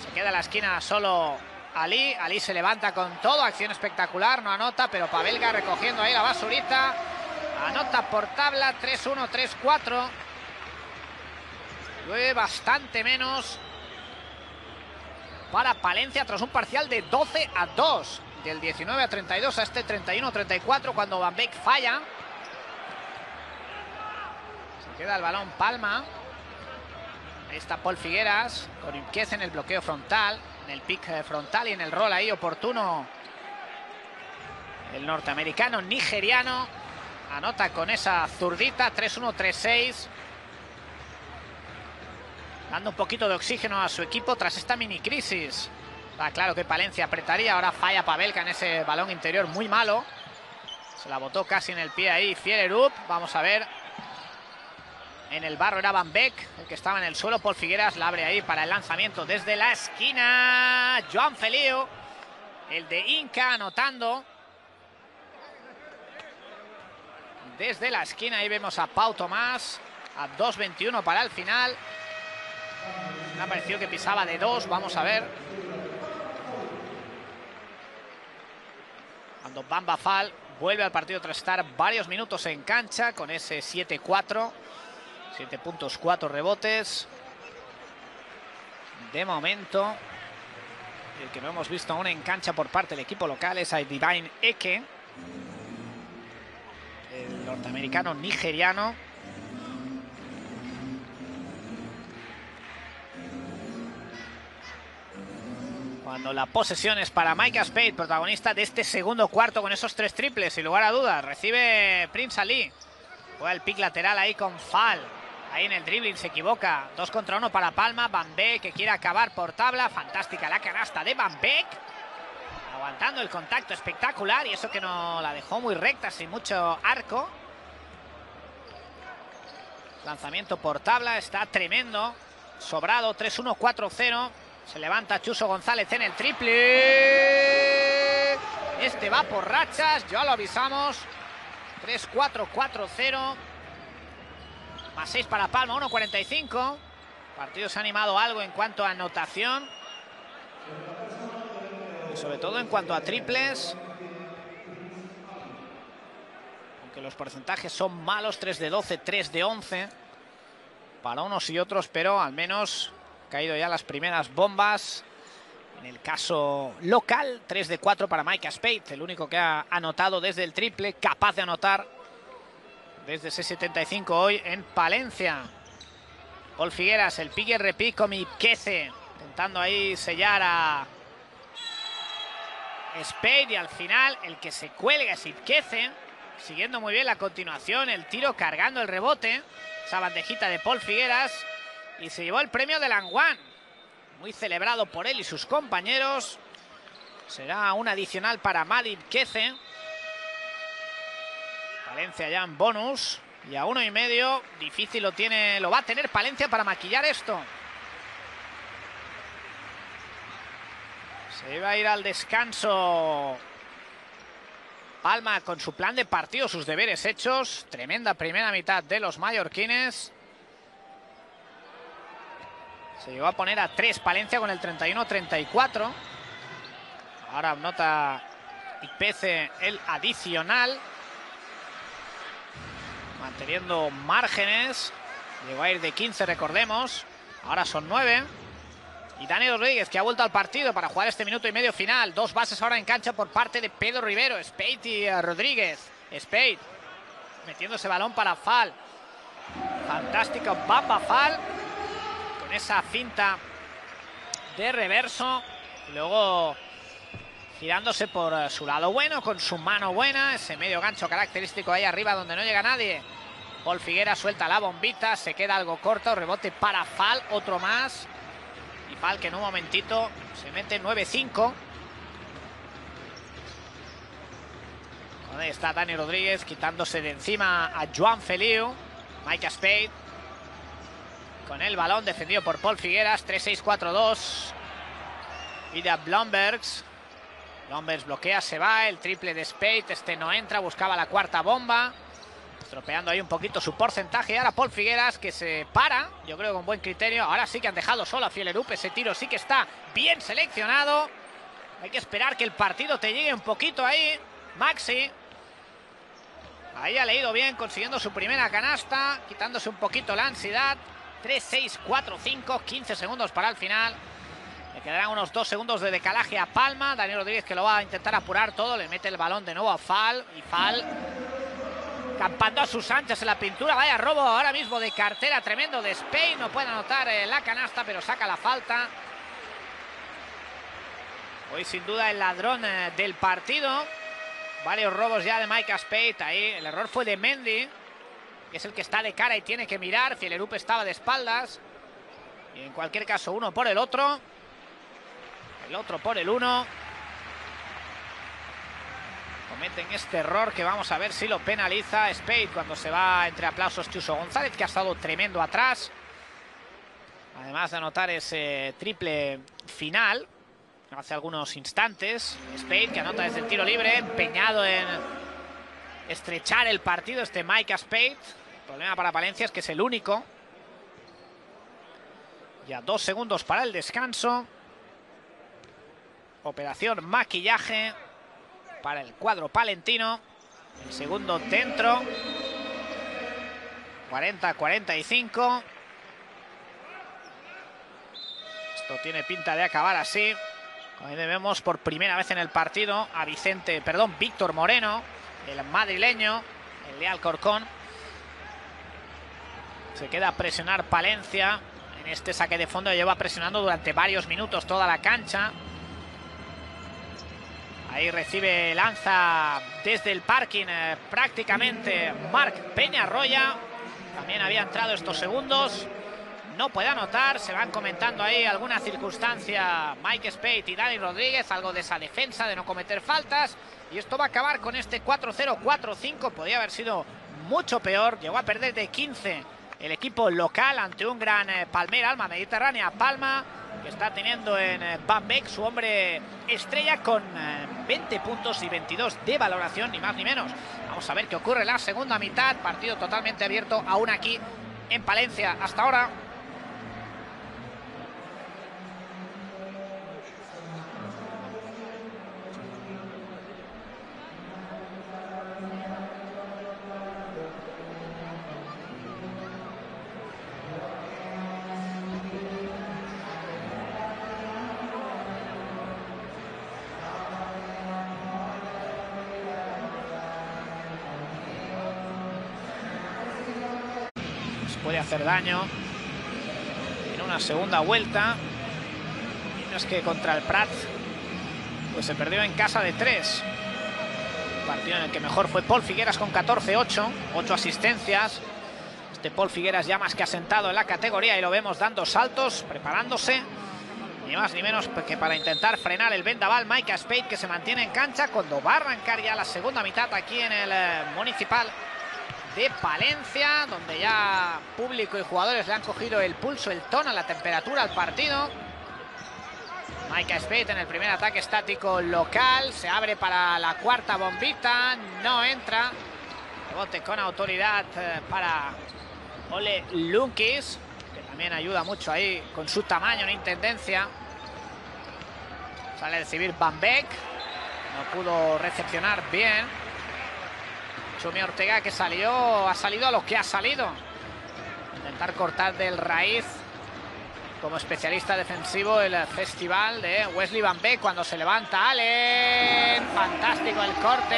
Se queda en la esquina solo Ali. Ali se levanta con todo. Acción espectacular. No anota, pero Pavelga recogiendo ahí la basurita. Anota por tabla 3-1, 3-4. Llueve bastante menos para Palencia tras un parcial de 12 a 2 del 19 a 32 a este 31-34 cuando Van Beek falla. Se queda el balón Palma. Ahí está Paul Figueras con Imquez en el bloqueo frontal, en el pick eh, frontal y en el rol ahí oportuno. El norteamericano nigeriano anota con esa zurdita 3-1-3-6. Dando un poquito de oxígeno a su equipo tras esta mini crisis. Está claro que Palencia apretaría. Ahora falla Pavelka en ese balón interior muy malo. Se la botó casi en el pie ahí Fiererup. Vamos a ver. En el barro era Van Beek, el que estaba en el suelo. Paul Figueras la abre ahí para el lanzamiento desde la esquina. Joan Felio, el de Inca anotando. Desde la esquina ahí vemos a Pau Tomás. A 2.21 para el final. Me ha parecido que pisaba de dos. Vamos a ver. Cuando Bamba Fall vuelve al partido tras estar varios minutos en cancha con ese 7-4. 7 puntos, 4 rebotes. De momento, el que no hemos visto aún en cancha por parte del equipo local es a Divine Eke. Norteamericano nigeriano Cuando la posesión es para Mike Spade, protagonista de este segundo cuarto con esos tres triples, sin lugar a dudas. Recibe Prince Ali. Juega el pick lateral ahí con Fal. Ahí en el dribbling se equivoca. Dos contra uno para Palma. Van que quiere acabar por tabla. Fantástica la canasta de Van. Aguantando el contacto espectacular. Y eso que no la dejó muy recta, sin mucho arco. Lanzamiento por tabla. Está tremendo. Sobrado. 3-1, 4-0. Se levanta Chuso González en el triple. Este va por rachas, ya lo avisamos. 3-4-4-0. Más 6 para Palma, 1-45. partido se ha animado algo en cuanto a anotación. Y sobre todo en cuanto a triples. Aunque los porcentajes son malos, 3 de 12, 3 de 11. Para unos y otros, pero al menos han caído ya las primeras bombas. En el caso local, 3 de 4 para Mike Spade, el único que ha anotado desde el triple, capaz de anotar desde ese 75 hoy en Palencia. Paul Figueras, el pique repico, mi quece, intentando ahí sellar a Spade y al final el que se cuelga es Ipquece, siguiendo muy bien la continuación, el tiro cargando el rebote, esa bandejita de Paul Figueras y se llevó el premio de Languan, muy celebrado por él y sus compañeros. Será un adicional para Madrid Quece. Palencia ya en bonus. Y a uno y medio, difícil lo tiene, lo va a tener Palencia para maquillar esto. Se iba a ir al descanso Palma con su plan de partido, sus deberes hechos. Tremenda primera mitad de los mallorquines. Se llegó a poner a 3 Palencia con el 31-34. Ahora nota Ipece el adicional. Manteniendo márgenes. Llegó a ir de 15, recordemos. Ahora son 9. Y Dani Rodríguez que ha vuelto al partido para jugar este minuto y medio final. Dos bases ahora en cancha por parte de Pedro Rivero. Spade y eh, Rodríguez. Spade metiendo ese balón para Fal. Fantástico Bamba Fal. Con esa cinta de reverso. Luego girándose por eh, su lado bueno, con su mano buena. Ese medio gancho característico ahí arriba donde no llega nadie. Paul Figuera suelta la bombita, se queda algo corto, rebote para Fal, otro más. Que en un momentito se mete 9-5. Ahí está Dani Rodríguez quitándose de encima a Joan Feliu. Mike Spade. Con el balón defendido por Paul Figueras. 3-6-4-2. Pide a Blombergs. Blombergs bloquea, se va. El triple de Spade. Este no entra. Buscaba la cuarta bomba. Estropeando ahí un poquito su porcentaje. Ahora Paul Figueras que se para. Yo creo con buen criterio. Ahora sí que han dejado solo a Fielerup. Ese tiro sí que está bien seleccionado. Hay que esperar que el partido te llegue un poquito ahí. Maxi. Ahí ha leído bien, consiguiendo su primera canasta. Quitándose un poquito la ansiedad. 3, 6, 4, 5. 15 segundos para el final. Le quedarán unos dos segundos de decalaje a Palma. Daniel Rodríguez que lo va a intentar apurar todo. Le mete el balón de nuevo a Fal. Y Fal campando a sus anchas en la pintura. Vaya robo ahora mismo de cartera tremendo de Spain. No puede anotar eh, la canasta, pero saca la falta. Hoy sin duda el ladrón eh, del partido. Varios robos ya de Mike Spade. Ahí el error fue de Mendy. Que es el que está de cara y tiene que mirar. Fielerup estaba de espaldas. Y en cualquier caso, uno por el otro. El otro por el uno. Cometen este error que vamos a ver si lo penaliza Spade cuando se va entre aplausos Chuso González, que ha estado tremendo atrás. Además de anotar ese triple final hace algunos instantes. Spade que anota desde el tiro libre, empeñado en estrechar el partido este Mike Spade. El problema para Palencia es que es el único. Ya dos segundos para el descanso. Operación maquillaje para el cuadro palentino. El segundo dentro. 40-45. Esto tiene pinta de acabar así. Ahí vemos por primera vez en el partido a Vicente, perdón, Víctor Moreno, el madrileño, el Leal Corcón. Se queda a presionar Palencia. En este saque de fondo lleva presionando durante varios minutos toda la cancha. Ahí recibe lanza desde el parking eh, prácticamente Marc Peñarroya. También había entrado estos segundos. No puede anotar. Se van comentando ahí alguna circunstancia Mike Spade y Dani Rodríguez. Algo de esa defensa de no cometer faltas. Y esto va a acabar con este 4-0, 4-5. Podría haber sido mucho peor. Llegó a perder de 15 el equipo local ante un gran eh, Alma Mediterránea. Palma que está teniendo en eh, su hombre estrella con eh, 20 puntos y 22 de valoración, ni más ni menos. Vamos a ver qué ocurre la segunda mitad. Partido totalmente abierto aún aquí en Palencia. Hasta ahora. Hacer daño en una segunda vuelta. Y es que contra el Prat pues se perdió en casa de tres. Partido en el que mejor fue Paul Figueras con 14-8, 8 asistencias. Este Paul Figueras ya más que asentado en la categoría y lo vemos dando saltos, preparándose. Ni más ni menos que para intentar frenar el vendaval Micah Spade que se mantiene en cancha cuando va a arrancar ya la segunda mitad aquí en el eh, Municipal de Palencia, donde ya público y jugadores le han cogido el pulso, el tono, la temperatura al partido. Micah Spade en el primer ataque estático local. Se abre para la cuarta bombita. No entra. Rebote con autoridad eh, para Ole Lunkis. Que también ayuda mucho ahí con su tamaño en intendencia. Sale a recibir Van. No pudo recepcionar bien. Chumi Ortega que salió, ha salido a lo que ha salido. Intentar cortar del raíz como especialista defensivo el festival de Wesley Van Beek cuando se levanta Allen. Fantástico el corte.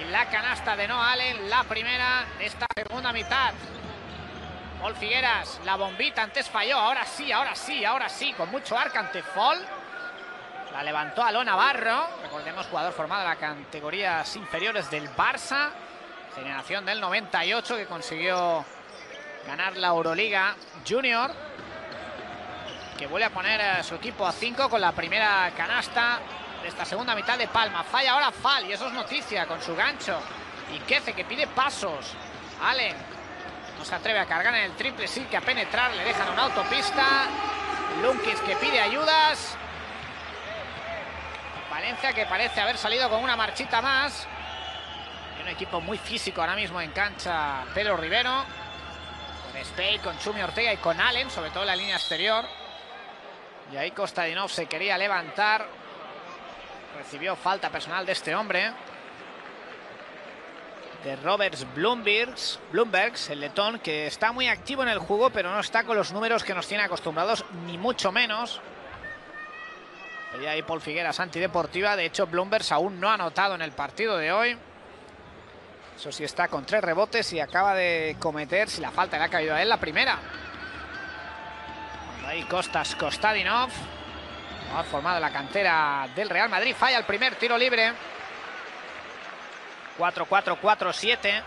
Y la canasta de No Allen, la primera de esta segunda mitad. Paul Figueras, la bombita antes falló, ahora sí, ahora sí, ahora sí, con mucho arca ante Fall. La levantó Aló Navarro, recordemos jugador formado en las categorías inferiores del Barça, generación del 98 que consiguió ganar la Euroliga Junior que vuelve a poner a su equipo a 5 con la primera canasta de esta segunda mitad de Palma. Falla ahora Fal y eso es noticia con su gancho. Y Kece que pide pasos. Allen no se atreve a cargar en el triple, sí que a penetrar, le dejan una autopista. Lunkis que pide ayudas. Valencia que parece haber salido con una marchita más. un equipo muy físico ahora mismo en cancha Pedro Rivero. Con Spade, con Chumi Ortega y con Allen, sobre todo en la línea exterior. Y ahí Kostadinov se quería levantar. Recibió falta personal de este hombre. De Roberts Bloombergs, Bloombergs, el letón, que está muy activo en el juego, pero no está con los números que nos tiene acostumbrados, ni mucho menos. Y ahí Paul Figueras antideportiva. De hecho, Bloombergs aún no ha anotado en el partido de hoy. Eso sí está con tres rebotes y acaba de cometer, si la falta le ha caído a él, la primera. Ahí Costas Kostadinov. Ha formado la cantera del Real Madrid. Falla el primer tiro libre. 4-4-4-7.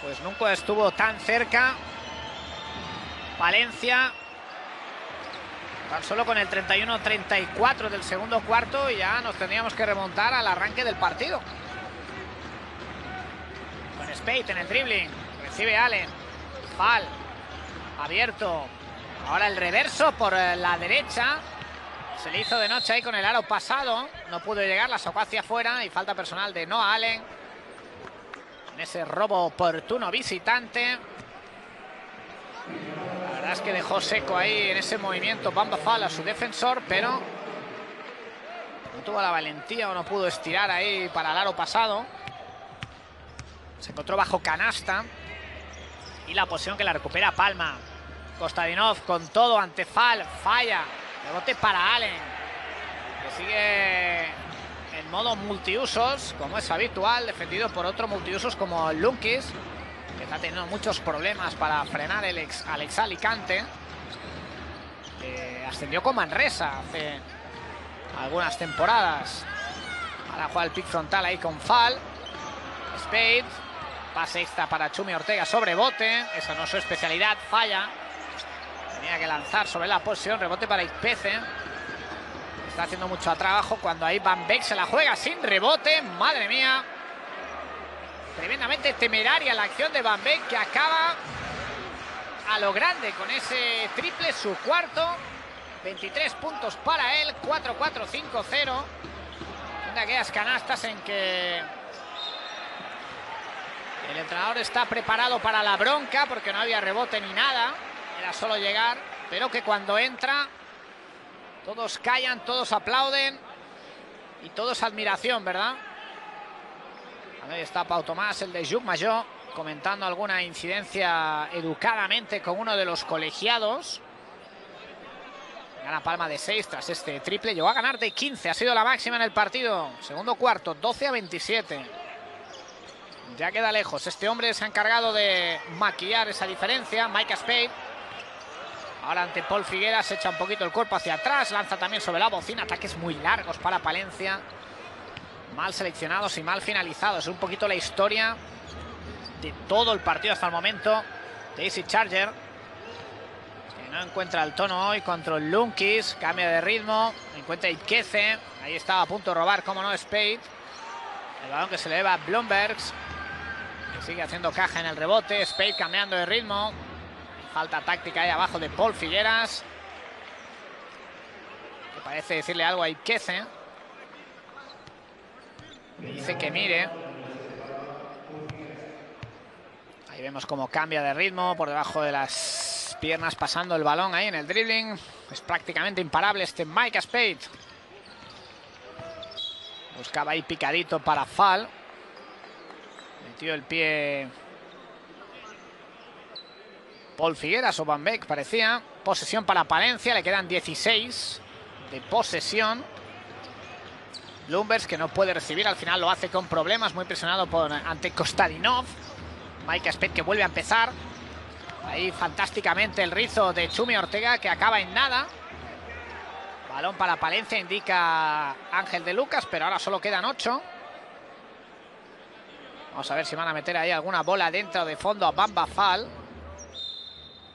Pues nunca estuvo tan cerca. Valencia. Tan solo con el 31-34 del segundo cuarto ya nos tendríamos que remontar al arranque del partido. Con Spade en el dribbling. Recibe Allen. Fal. Abierto. Ahora el reverso por eh, la derecha. Se le hizo de noche ahí con el aro pasado. No pudo llegar, la sacó hacia afuera y falta personal de Noah Allen. En ese robo oportuno visitante. La verdad es que dejó seco ahí en ese movimiento Bamba a su defensor, pero no tuvo la valentía o no pudo estirar ahí para el aro pasado. Se encontró bajo canasta. Y la posición que la recupera Palma. Kostadinov con todo ante Fal, falla. Rebote para Allen, que sigue en modo multiusos, como es habitual, defendido por otro multiusos como Lunkis, que está teniendo muchos problemas para frenar el ex Alex Alicante. ascendió con Manresa hace algunas temporadas. Ahora juega el pick frontal ahí con Fal. Spade. Pase extra para Chumi Ortega sobre bote. Esa no es su especialidad. Falla. Tenía que lanzar sobre la posición. Rebote para Ipece. Está haciendo mucho trabajo cuando ahí Van Beek se la juega sin rebote. Madre mía. Tremendamente temeraria la acción de Van que acaba a lo grande con ese triple, su cuarto. 23 puntos para él. 4-4-5-0. Una de aquellas canastas en que el entrenador está preparado para la bronca porque no había rebote ni nada solo llegar, pero que cuando entra todos callan, todos aplauden y todos admiración, ¿verdad? Ahí está Pau Tomás, el de Juc Mayor, comentando alguna incidencia educadamente con uno de los colegiados. Gana palma de 6 tras este triple. Llegó a ganar de 15. Ha sido la máxima en el partido. Segundo cuarto, 12 a 27. Ya queda lejos. Este hombre se ha encargado de maquillar esa diferencia. Mike Spade. Ahora ante Paul Figueras echa un poquito el cuerpo hacia atrás. Lanza también sobre la bocina. Ataques muy largos para Palencia. Mal seleccionados y mal finalizados. Es un poquito la historia de todo el partido hasta el momento. Daisy Charger. Que no encuentra el tono hoy contra el Lunkis. Cambia de ritmo. Encuentra Ikeze. Ahí estaba a punto de robar, como no, Spade. El balón que se le lleva a Blombergs. Sigue haciendo caja en el rebote. Spade cambiando de ritmo. Falta táctica ahí abajo de Paul Figueras. Que parece decirle algo a Dice que mire. Ahí vemos cómo cambia de ritmo por debajo de las piernas pasando el balón ahí en el dribbling. Es prácticamente imparable este Mike Spade. Buscaba ahí picadito para Fal. Metió el pie Paul Figueras o Van Beek parecía. Posesión para Palencia, le quedan 16 de posesión. Bloomberg que no puede recibir, al final lo hace con problemas, muy presionado por, ante Kostadinov. Mike Aspet que vuelve a empezar. Ahí fantásticamente el rizo de Chumi Ortega que acaba en nada. Balón para Palencia, indica Ángel de Lucas, pero ahora solo quedan 8. Vamos a ver si van a meter ahí alguna bola dentro de fondo a Bamba Fal.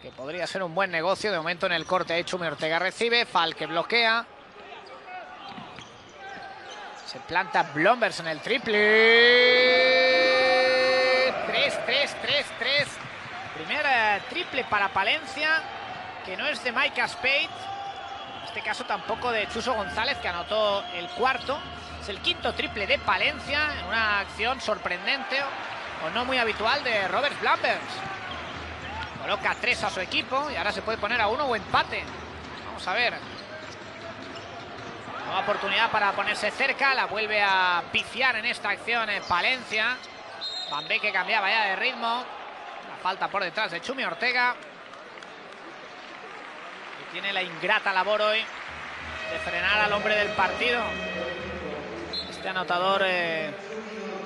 Que podría ser un buen negocio. De momento en el corte ahí Chumi Ortega recibe. Fal que bloquea. Se planta Blombers en el triple. 3, 3, 3, 3. Primer triple para Palencia. Que no es de Mike Spade. En este caso tampoco de Chuso González, que anotó el cuarto. Es el quinto triple de Palencia, en una acción sorprendente o no muy habitual de Robert Blambers. Coloca tres a su equipo y ahora se puede poner a uno o empate. Vamos a ver. Nueva oportunidad para ponerse cerca. La vuelve a pifiar en esta acción en Palencia. Bambé que cambiaba ya de ritmo. La falta por detrás de Chumi Ortega. Que tiene la ingrata labor hoy de frenar al hombre del partido este anotador eh,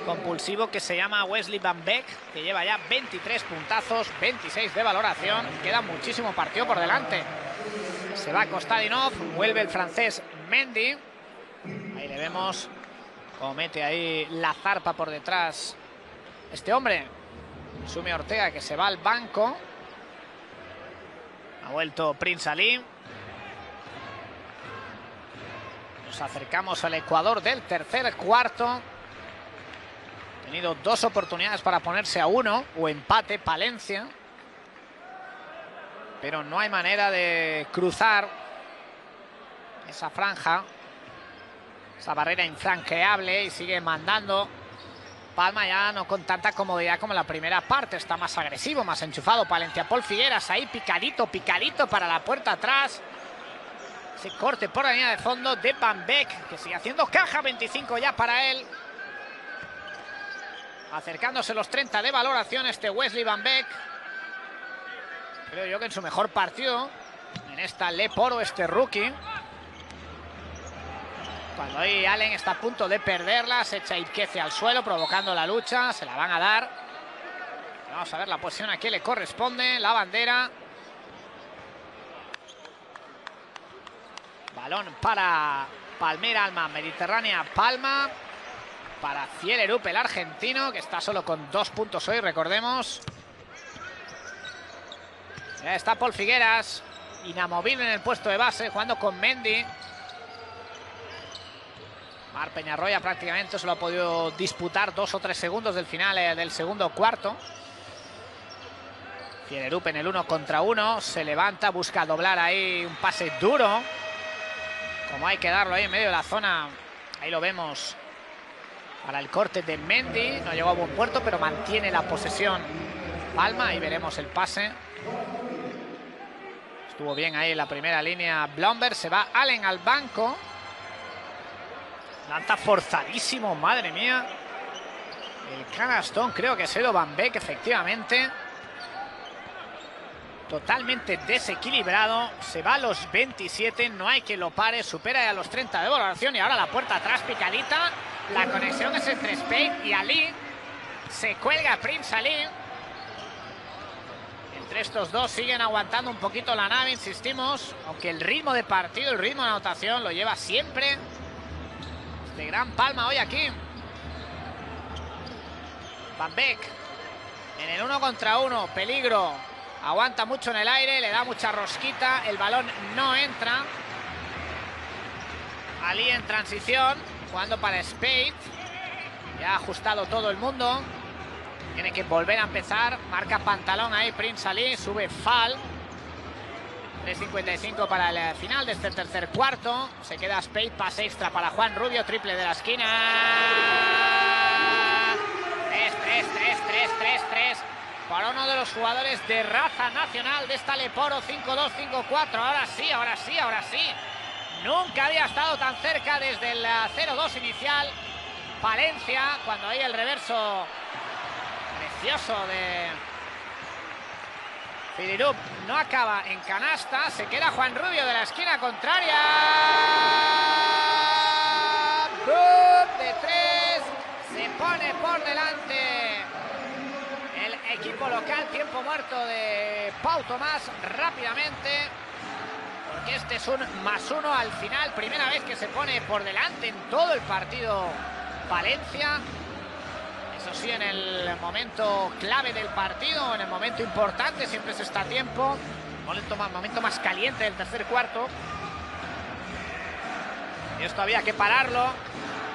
compulsivo que se llama Wesley Van Beek, que lleva ya 23 puntazos, 26 de valoración. Queda muchísimo partido por delante. Se va Kostadinov, vuelve el francés Mendy. Ahí le vemos cómo mete ahí la zarpa por detrás este hombre. Sume Ortega que se va al banco. Ha vuelto Prince Ali. Nos acercamos al Ecuador del tercer cuarto. Ha tenido dos oportunidades para ponerse a uno o empate Palencia. Pero no hay manera de cruzar esa franja. Esa barrera infranqueable y sigue mandando. Palma ya no con tanta comodidad como la primera parte. Está más agresivo, más enchufado. Palencia Paul Figueras ahí picadito, picadito para la puerta atrás. Ese corte por la línea de fondo de Van Beek, que sigue haciendo caja, 25 ya para él. Acercándose los 30 de valoración este Wesley Van Beek. Creo yo que en su mejor partido, en esta Leporo, este rookie. Cuando ahí Allen está a punto de perderla, se echa Ikeze al suelo, provocando la lucha. Se la van a dar. Vamos a ver la posición a quién le corresponde. La bandera. Balón para Palmera Alma, Mediterránea Palma. Para Cielerup, el argentino, que está solo con dos puntos hoy, recordemos. Ya está Paul Figueras, inamovible en el puesto de base, jugando con Mendy. Mar Peñarroya prácticamente se lo ha podido disputar dos o tres segundos del final eh, del segundo cuarto. Fiererup en el uno contra uno. Se levanta, busca doblar ahí un pase duro. Como hay que darlo ahí en medio de la zona. Ahí lo vemos. Para el corte de Mendy. No llegó a buen puerto, pero mantiene la posesión Palma. Ahí veremos el pase. Estuvo bien ahí en la primera línea Blomberg. Se va Allen al banco. Lanza forzadísimo, madre mía. El canastón creo que ha sido Van Beek, efectivamente. Totalmente desequilibrado. Se va a los 27, no hay que lo pare. Supera ya los 30 de valoración y ahora la puerta atrás picadita. La conexión es entre Spain y Ali. Se cuelga Prince Ali. Entre estos dos siguen aguantando un poquito la nave, insistimos. Aunque el ritmo de partido, el ritmo de anotación lo lleva siempre. Este gran palma hoy aquí. Van Beek. En el uno contra uno. Peligro. Aguanta mucho en el aire. Le da mucha rosquita. El balón no entra. Ali en transición. Jugando para Spade. Ya ha ajustado todo el mundo. Tiene que volver a empezar. Marca pantalón ahí Prince Ali. Sube Fal. 3.55 para el final de este tercer cuarto. Se queda Spade. Pase extra para Juan Rubio. Triple de la esquina. 3, 3, 3, 3, 3, 3. Para uno de los jugadores de raza nacional de esta Leporo. 5-2, 5-4. Ahora sí, ahora sí, ahora sí. Nunca había estado tan cerca desde el 0-2 inicial. Palencia, cuando hay el reverso precioso de Filirup no acaba en canasta. Se queda Juan Rubio de la esquina contraria. De tres. Se pone por delante el equipo local. Tiempo muerto de Pau Tomás rápidamente porque este es un más uno al final. Primera vez que se pone por delante en todo el partido Valencia. Eso sí, en el momento clave del partido, en el momento importante, siempre se está a tiempo. Momento más, caliente del tercer cuarto. Y esto había que pararlo,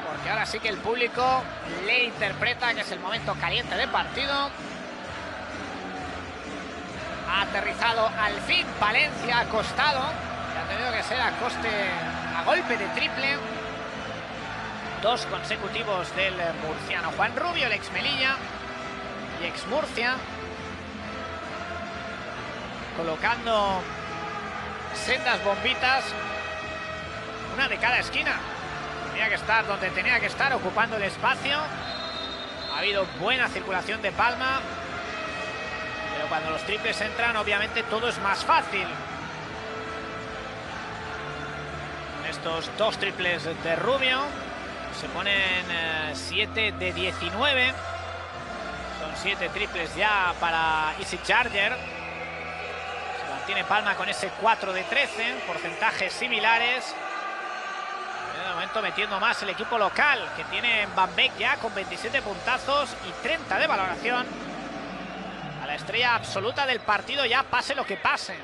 porque ahora sí que el público le interpreta que es el momento caliente del partido. Ha aterrizado al fin Valencia acostado. Ha tenido que ser a coste, a golpe de triple. Dos consecutivos del murciano Juan Rubio, el ex Melilla y ex Murcia. Colocando sendas bombitas. Una de cada esquina. Tenía que estar donde tenía que estar, ocupando el espacio. Ha habido buena circulación de palma. Pero cuando los triples entran, obviamente todo es más fácil. Estos dos triples de Rubio. Se ponen 7 eh, de 19. Son 7 triples ya para Easy Charger. Se mantiene Palma con ese 4 de 13. Porcentajes similares. De momento metiendo más el equipo local, que tiene Van Beek ya con 27 puntazos y 30 de valoración. A la estrella absoluta del partido ya pase lo que pase.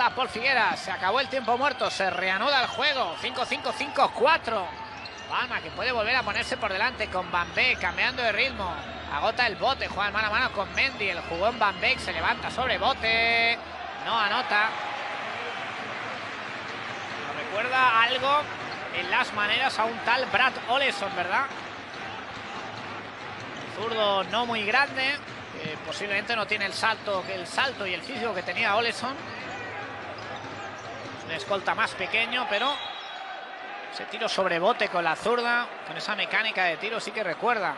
Está Paul Figueras. Se acabó el tiempo muerto. Se reanuda el juego. 5-5-5-4. Palma que puede volver a ponerse por delante con Van Beek cambiando de ritmo. Agota el bote. Juega mano a mano con Mendy. El jugón Van Beek se levanta sobre bote. No anota. Recuerda algo en las maneras a un tal Brad Oleson, ¿verdad? Zurdo no muy grande. posiblemente no tiene el salto, el salto y el físico que tenía Oleson escolta más pequeño, pero ese tiro sobre bote con la zurda, con esa mecánica de tiro sí que recuerda.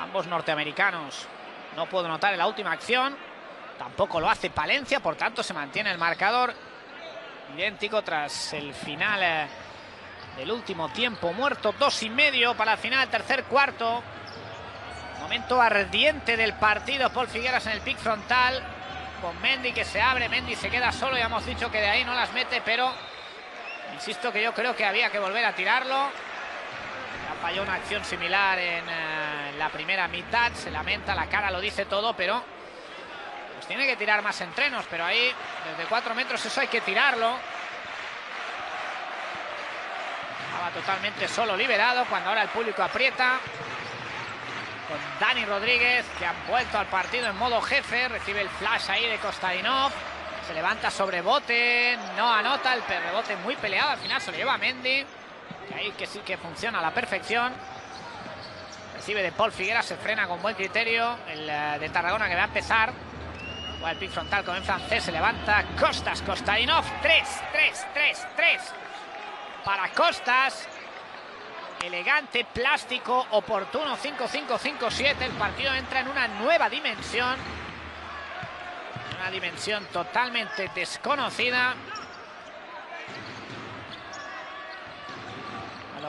Ambos norteamericanos. No puedo notar en la última acción. Tampoco lo hace Palencia, por tanto se mantiene el marcador idéntico tras el final eh, del último tiempo muerto. Dos y medio para el final, tercer cuarto. Momento ardiente del partido. Paul Figueras en el pick frontal con Mendy que se abre, Mendy se queda solo, ya hemos dicho que de ahí no las mete, pero insisto que yo creo que había que volver a tirarlo. Ya falló una acción similar en, eh, la primera mitad, se lamenta, la cara lo dice todo, pero pues tiene que tirar más entrenos, pero ahí desde cuatro metros eso hay que tirarlo. Estaba totalmente solo liberado cuando ahora el público aprieta con Dani Rodríguez, que ha vuelto al partido en modo jefe. Recibe el flash ahí de Kostadinov. Se levanta sobre bote, no anota el rebote muy peleado. Al final se lo lleva Mendy, que ahí que sí que funciona a la perfección. Recibe de Paul Figuera, se frena con buen criterio. El eh, de Tarragona que va a empezar. Va el pick frontal con el francés, se levanta Costas, Kostadinov. 3, 3, 3, 3. Para Costas elegante, plástico, oportuno, 5-5-5-7. El partido entra en una nueva dimensión. Una dimensión totalmente desconocida.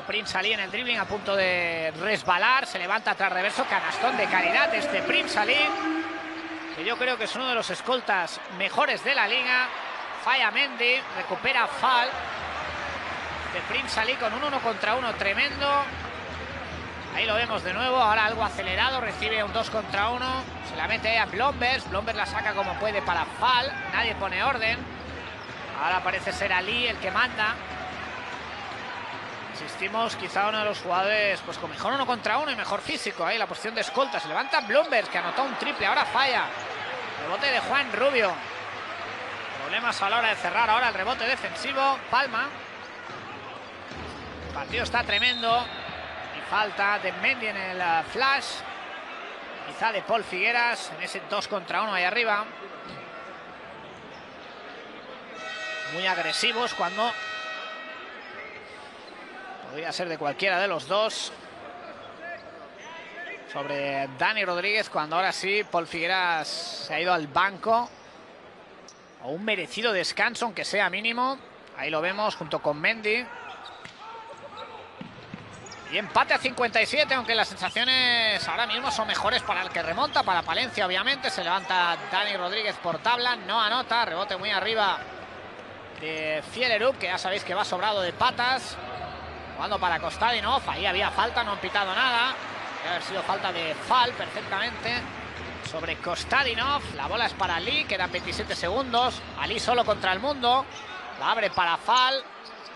Prince salía en el dribbling a punto de resbalar, se levanta tras reverso, canastón de calidad este Prince salí, que yo creo que es uno de los escoltas mejores de la liga. Falla Mendy, recupera Fal. De Prince salí con un uno contra uno tremendo. Ahí lo vemos de nuevo, ahora algo acelerado, recibe un 2 contra 1, se la mete a Blombers, Blombers la saca como puede para Fal, nadie pone orden. Ahora parece ser Ali el que manda. Insistimos, quizá uno de los jugadores pues con mejor uno contra uno y mejor físico. Ahí la posición de escolta. Se levanta Bloomberg, que anotó un triple. Ahora falla. Rebote de Juan Rubio. Problemas a la hora de cerrar ahora el rebote defensivo. Palma. Partido está tremendo. Y falta de Mendy en el uh, flash. Quizá de Paul Figueras en ese 2 contra 1 ahí arriba. Muy agresivos cuando podría ser de cualquiera de los dos. Sobre Dani Rodríguez cuando ahora sí Paul Figueras se ha ido al banco. O un merecido descanso, aunque sea mínimo. Ahí lo vemos junto con Mendy. Y empate a 57, aunque las sensaciones ahora mismo son mejores para el que remonta, para Palencia obviamente. Se levanta Dani Rodríguez por tabla, no anota, rebote muy arriba de Fielerup, que ya sabéis que va sobrado de patas. Jugando para Kostadinov, ahí había falta, no han pitado nada. Debe haber sido falta de Fal perfectamente. Sobre Kostadinov, la bola es para Ali, quedan 27 segundos. Ali solo contra el mundo. La abre para Fal.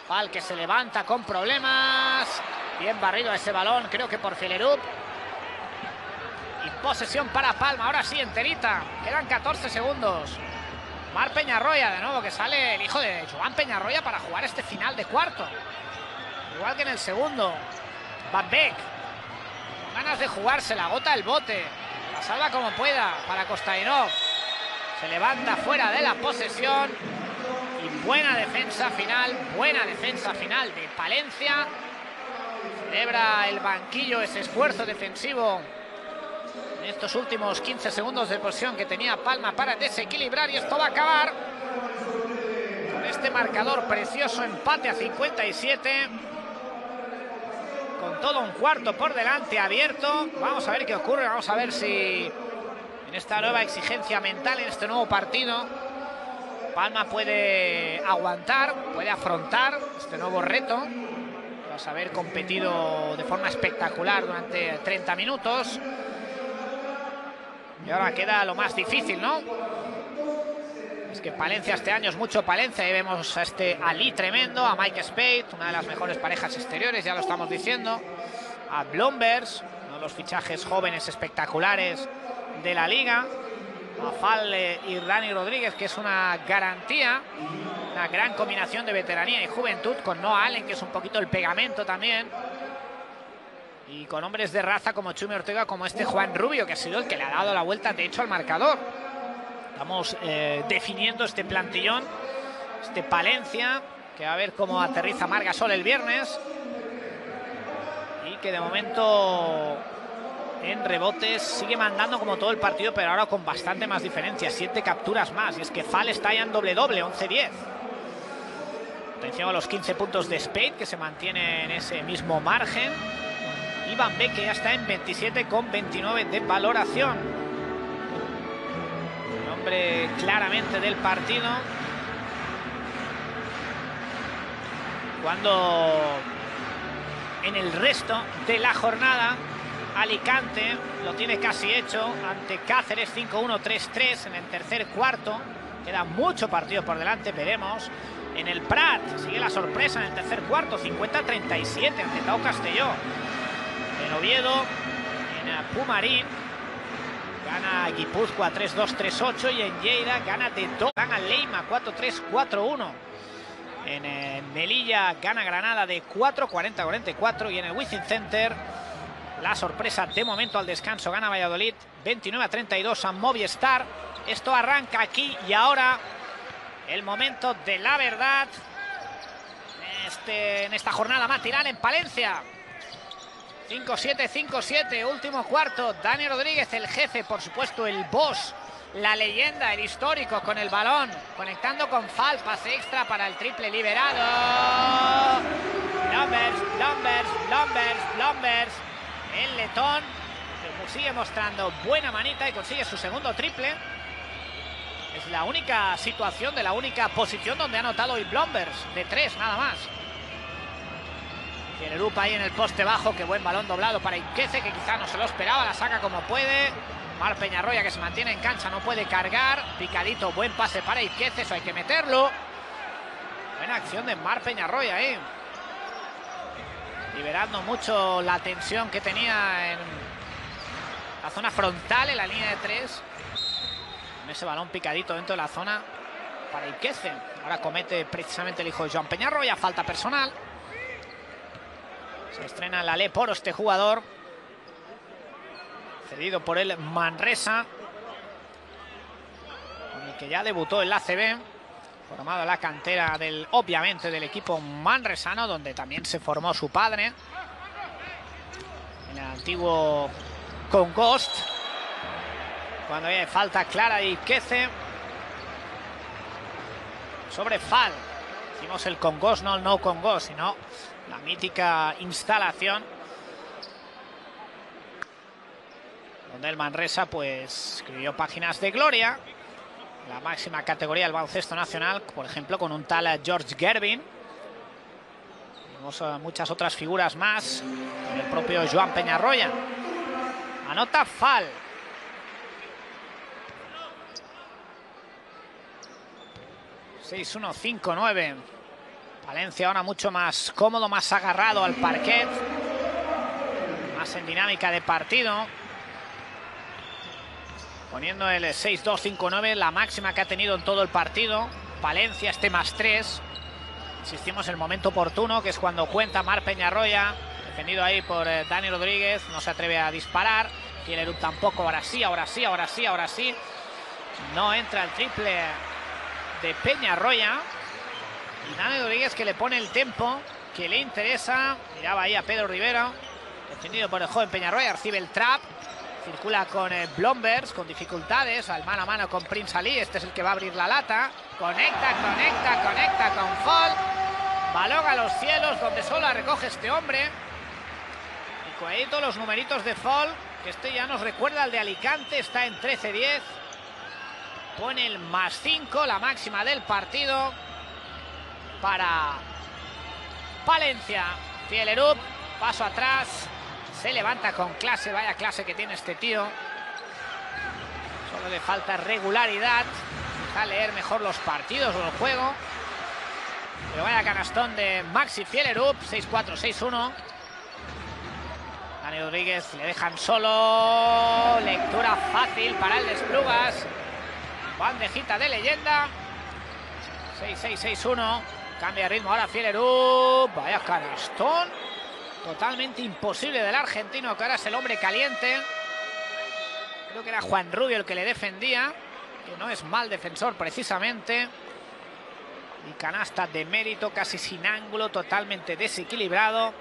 Fal que se levanta con problemas. Bien barrido ese balón, creo que por Fielerup. Y posesión para Palma, ahora sí, enterita. Quedan 14 segundos. Mar Peñarroya, de nuevo, que sale el hijo de Joan Peñarroya para jugar este final de cuarto. Igual que en el segundo. Van Beek. Ganas de jugarse, la gota el bote. La salva como pueda para Kostainov. Se levanta fuera de la posesión. Y buena defensa final, buena defensa final de Palencia. Celebra el banquillo ese esfuerzo defensivo en estos últimos 15 segundos de posesión que tenía Palma para desequilibrar y esto va a acabar con este marcador precioso empate a 57 con todo un cuarto por delante abierto. Vamos a ver qué ocurre vamos a ver si en esta nueva exigencia mental en este nuevo partido Palma puede aguantar puede afrontar este nuevo reto tras haber competido de forma espectacular durante 30 minutos y ahora queda lo más difícil, ¿no? Es que Palencia este año es mucho Palencia. Ahí vemos a este Ali tremendo, a Mike Spade, una de las mejores parejas exteriores, ya lo estamos diciendo. A Blombers, uno de los fichajes jóvenes espectaculares de la liga. A Falle y Dani Rodríguez, que es una garantía. Una gran combinación de veteranía y juventud con Noah Allen, que es un poquito el pegamento también y con hombres de raza como Chumi Ortega, como este Juan Rubio, que ha sido el que le ha dado la vuelta, de hecho, al marcador. Estamos eh, definiendo este plantillón, este Palencia, que va a ver cómo aterriza Margasol el viernes. Y que de momento en rebotes sigue mandando como todo el partido, pero ahora con bastante más diferencia, siete capturas más. Y es que Fal está ya en doble-doble, 11-10. Atención a los 15 puntos de Spade, que se mantiene en ese mismo margen. Iván B, ya está en 27 con 29 de valoración. El hombre claramente del partido. Cuando en el resto de la jornada Alicante lo tiene casi hecho ante Cáceres 5-1-3-3 en el tercer cuarto. Queda mucho partido por delante, veremos. En el Prat sigue la sorpresa en el tercer cuarto, 50-37 ante Tao Castelló en Oviedo, en Pumarín. Gana Guipúzcoa 3-2-3-8 y en Lleida gana de 2. Gana Leima 4-3-4-1. En Melilla gana Granada de 4-40-44 y en el Wizzing Center la sorpresa de momento al descanso gana Valladolid 29-32 a Movistar. Esto arranca aquí y ahora el momento de la verdad este, en esta jornada matinal en Palencia. 5-7, 5-7, último cuarto. Dani Rodríguez, el jefe, por supuesto, el boss, la leyenda, el histórico con el balón, conectando con Fal, pase extra para el triple liberado. Lombers, Lombers, Lombers, Lombers. El letón sigue mostrando buena manita y consigue su segundo triple. Es la única situación de la única posición donde ha anotado hoy Blombers, de tres nada más. Tiene Lupa ahí en el poste bajo, qué buen balón doblado para Iquece, que quizá no se lo esperaba, la saca como puede. Mar Peñarroya que se mantiene en cancha, no puede cargar. Picadito, buen pase para Iquece, eso hay que meterlo. Buena acción de Mar Peñarroya ahí. Liberando mucho la tensión que tenía en la zona frontal, en la línea de tres. Con ese balón picadito dentro de la zona para Iquece. Ahora comete precisamente el hijo de Joan Peñarroya, falta personal. Se estrena la Le Poro este jugador. Cedido por el Manresa. Con el que ya debutó en la ACB. Formado la cantera del, obviamente, del equipo manresano, donde también se formó su padre. El antiguo Congost. Cuando hay falta clara de Iquece. Sobre Fal. Hicimos el Congost, no el no Congost, sino la mítica instalación donde el Manresa pues escribió páginas de gloria la máxima categoría del baloncesto nacional por ejemplo con un tal George Gervin tenemos muchas otras figuras más el propio Joan Peñarroya anota Fal ...6-1-5-9... Valencia ahora mucho más cómodo, más agarrado al parquet. Más en dinámica de partido. Poniendo el 6-2-5-9, la máxima que ha tenido en todo el partido. Valencia este más 3. Insistimos el momento oportuno, que es cuando cuenta Mar Peñarroya. Defendido ahí por eh, Dani Rodríguez. No se atreve a disparar. Kielerub tampoco. Ahora sí, ahora sí, ahora sí, ahora sí. No entra el triple de Peñarroya. Y Dani Rodríguez que le pone el tempo que le interesa. Miraba ahí a Pedro Rivera. Defendido por el joven Peñarroya. Recibe el trap. Circula con eh, Blombers, con dificultades. Al mano a mano con Prince Ali. Este es el que va a abrir la lata. Conecta, conecta, conecta con Fall. Balón a los cielos donde solo la recoge este hombre. Y cuidadito los numeritos de Fall. Que este ya nos recuerda al de Alicante. Está en 13-10. Pone el más 5, la máxima del partido para Palencia. Fielerup, paso atrás, se levanta con clase, vaya clase que tiene este tío. Solo le falta regularidad, a leer mejor los partidos o el juego. Pero vaya canastón de Maxi Fielerup, 6-4, 6-1. Dani Rodríguez le dejan solo. Lectura fácil para el Desplugas. Bandejita de leyenda. 6-6-6-1. Cambia de ritmo ahora Fielerup. Vaya canastón. Totalmente imposible del argentino, que ahora es el hombre caliente. Creo que era Juan Rubio el que le defendía. Que no es mal defensor precisamente. Y canasta de mérito, casi sin ángulo, totalmente desequilibrado.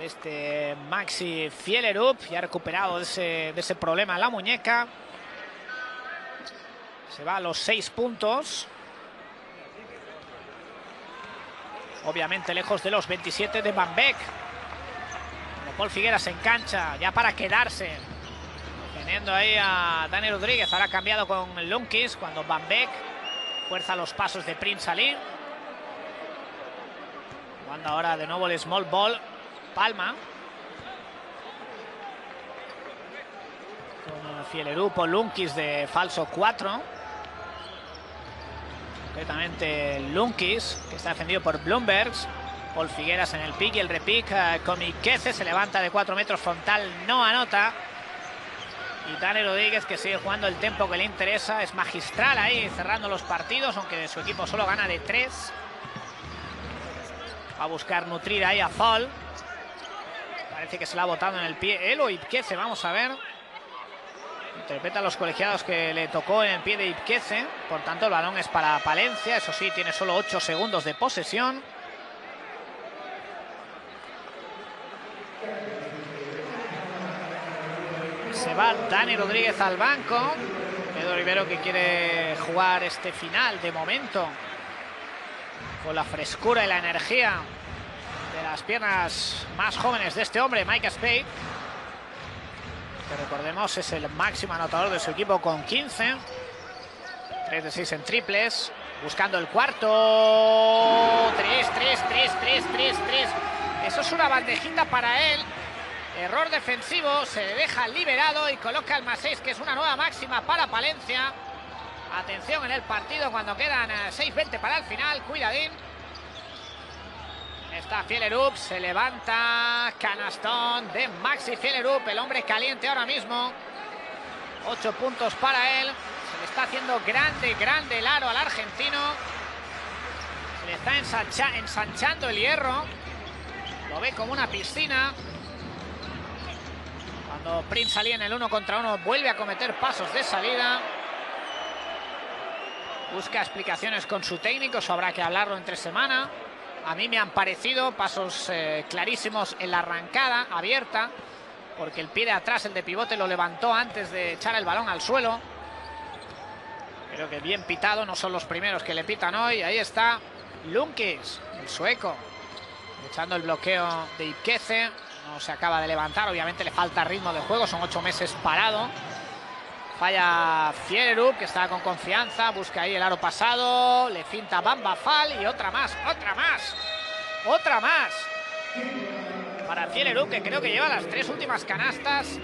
Este Maxi Fielerup, ya recuperado de ese, de ese problema la muñeca. Se va a los seis puntos. Obviamente lejos de los 27 de Van. Paul Figueras en cancha, ya para quedarse. Teniendo ahí a Dani Rodríguez. Ahora cambiado con Lunkis cuando Van fuerza los pasos de Prince Ali. Jugando ahora de nuevo el small ball. Palma. Con Fielerupo, Lunkis de falso 4 concretamente Lunkis, que está defendido por Bloombergs. Paul Figueras en el pick y el repick. Uh, Comiquece se levanta de 4 metros frontal, no anota. Y Dani Rodríguez que sigue jugando el tempo que le interesa. Es magistral ahí, cerrando los partidos, aunque su equipo solo gana de 3. Va a buscar nutrir ahí a Fall. Parece que se la ha botado en el pie. Elo Ipquece, vamos a ver. Interpreta a los colegiados que le tocó en el pie de Ipquece. Por tanto, el balón es para Palencia. Eso sí, tiene solo 8 segundos de posesión. Se va Dani Rodríguez al banco. Pedro Rivero que quiere jugar este final de momento. Con la frescura y la energía de las piernas más jóvenes de este hombre, Mike Spade. Que recordemos es el máximo anotador de su equipo con 15. 3 de 6 en triples. Buscando el cuarto. 3, 3, 3, 3, 3, 3. Eso es una bandejita para él. Error defensivo. Se deja liberado y coloca el más 6, que es una nueva máxima para Palencia. Atención en el partido cuando quedan 6-20 eh, para el final. Cuidadín. Está Fielerup, se levanta canastón de Maxi Fielerup, el hombre caliente ahora mismo. Ocho puntos para él. Se le está haciendo grande, grande el aro al argentino. Se le está ensanchando el hierro. Lo ve como una piscina. Cuando Prince salía en el uno contra uno, vuelve a cometer pasos de salida. Busca explicaciones con su técnico, eso habrá que hablarlo entre semana. A mí me han parecido pasos eh, clarísimos en la arrancada abierta, porque el pie de atrás, el de pivote, lo levantó antes de echar el balón al suelo. Creo que bien pitado, no son los primeros que le pitan hoy. Ahí está Lunkis, el sueco, echando el bloqueo de Ikeze. No se acaba de levantar, obviamente le falta ritmo de juego, son ocho meses parado. Falla Fierup, que está con confianza. Busca ahí el aro pasado. Le finta Bamba Fal y otra más, otra más. Otra más. Para Fierup, que creo que lleva las tres últimas canastas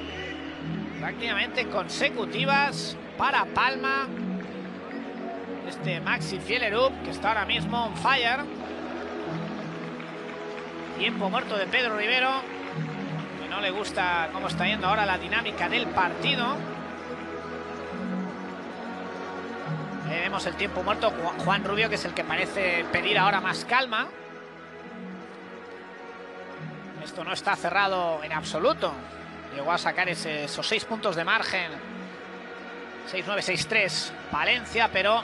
prácticamente consecutivas para Palma. Este Maxi Fielerup, que está ahora mismo on fire. Tiempo muerto de Pedro Rivero, que no le gusta cómo está yendo ahora la dinámica del partido. El tiempo muerto. Juan Rubio, que es el que parece pedir ahora más calma. Esto no está cerrado en absoluto. Llegó a sacar esos seis puntos de margen. 6-9, 6-3 Valencia, pero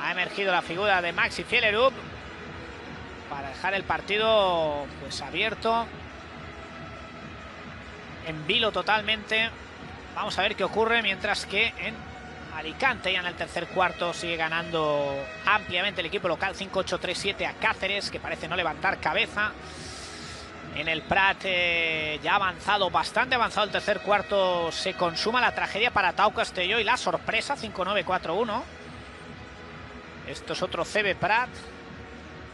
ha emergido la figura de Maxi Fielerup para dejar el partido pues abierto. En vilo totalmente. Vamos a ver qué ocurre mientras que en Alicante. Ya en el tercer cuarto sigue ganando ampliamente el equipo local. 5-8-3-7 a Cáceres que parece no levantar cabeza. En el Prat eh, ya avanzado bastante avanzado el tercer cuarto. Se consuma la tragedia para Tau Castelló y la sorpresa 5-9-4-1 esto es otro CB Prat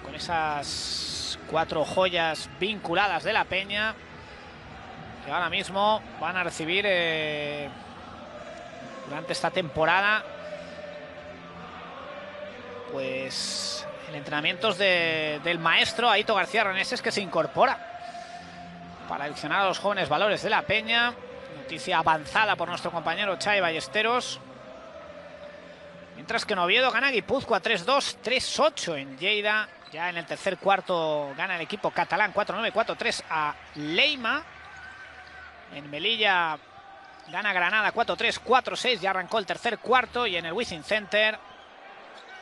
con esas cuatro joyas vinculadas de la peña que ahora mismo van a recibir eh, durante esta temporada. Pues el entrenamiento de, del maestro Aito García Reneses que se incorpora para adicionar a los jóvenes valores de la Peña. Noticia avanzada por nuestro compañero Chay Ballesteros. Mientras que Noviedo gana Guipúzcoa 3-2, 3-8 en Lleida. Ya en el tercer cuarto gana el equipo catalán 4-9, 4-3 a Leima. En Melilla Gana Granada 4-3, 4-6. Ya arrancó el tercer cuarto y en el Wizzing Center.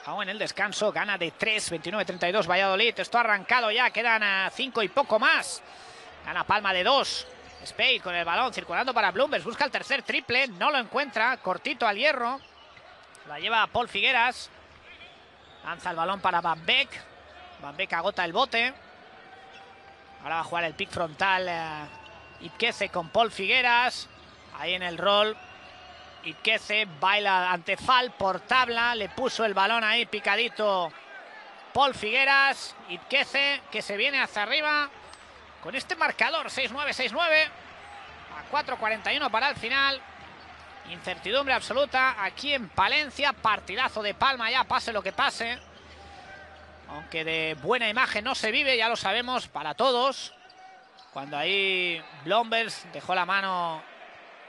Aún en el descanso, gana de 3, 29-32 Valladolid. Esto ha arrancado ya, quedan 5 y poco más. Gana Palma de 2. Spade con el balón circulando para Bloomberg. Busca el tercer triple, no lo encuentra. Cortito al hierro. La lleva Paul Figueras. Lanza el balón para Van Beek. Van Beek agota el bote. Ahora va a jugar el pick frontal eh, con Paul Figueras. Ahí en el rol. Iquece baila ante Fal por tabla. Le puso el balón ahí picadito Paul Figueras. Iquece que se viene hacia arriba. Con este marcador 6-9, 6-9. A 4-41 para el final. Incertidumbre absoluta aquí en Palencia. Partidazo de Palma ya, pase lo que pase. Aunque de buena imagen no se vive, ya lo sabemos, para todos. Cuando ahí Blombers dejó la mano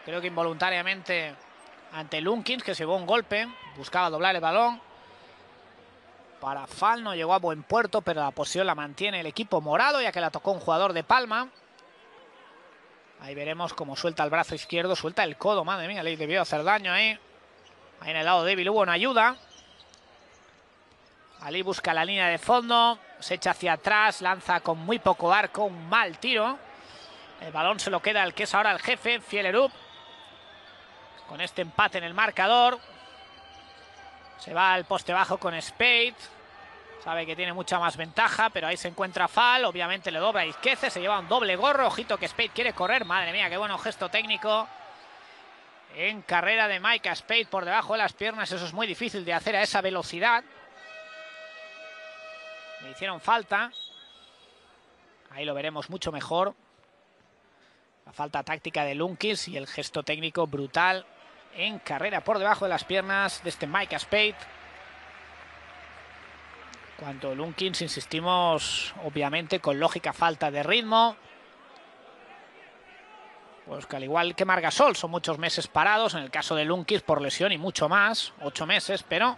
creo que involuntariamente ante Lunkins, que se llevó un golpe, buscaba doblar el balón. Para Fal no llegó a buen puerto, pero la posición la mantiene el equipo morado, ya que la tocó un jugador de Palma. Ahí veremos cómo suelta el brazo izquierdo, suelta el codo, madre mía, le debió hacer daño ahí. Ahí en el lado débil hubo una ayuda. Ali busca la línea de fondo, se echa hacia atrás, lanza con muy poco arco, un mal tiro. El balón se lo queda el que es ahora el jefe, Fielerup con este empate en el marcador. Se va al poste bajo con Spade. Sabe que tiene mucha más ventaja, pero ahí se encuentra Fal. Obviamente le dobra a Izquece, se lleva un doble gorro. Ojito que Spade quiere correr. Madre mía, qué bueno gesto técnico. En carrera de Mike Spade por debajo de las piernas. Eso es muy difícil de hacer a esa velocidad. Le hicieron falta. Ahí lo veremos mucho mejor. La falta táctica de Lunkis y el gesto técnico brutal en carrera por debajo de las piernas de este Mike Spade. Cuanto Lunkins, insistimos, obviamente con lógica falta de ritmo. Pues que al igual que Margasol, son muchos meses parados. En el caso de Lunkins por lesión y mucho más, ocho meses, pero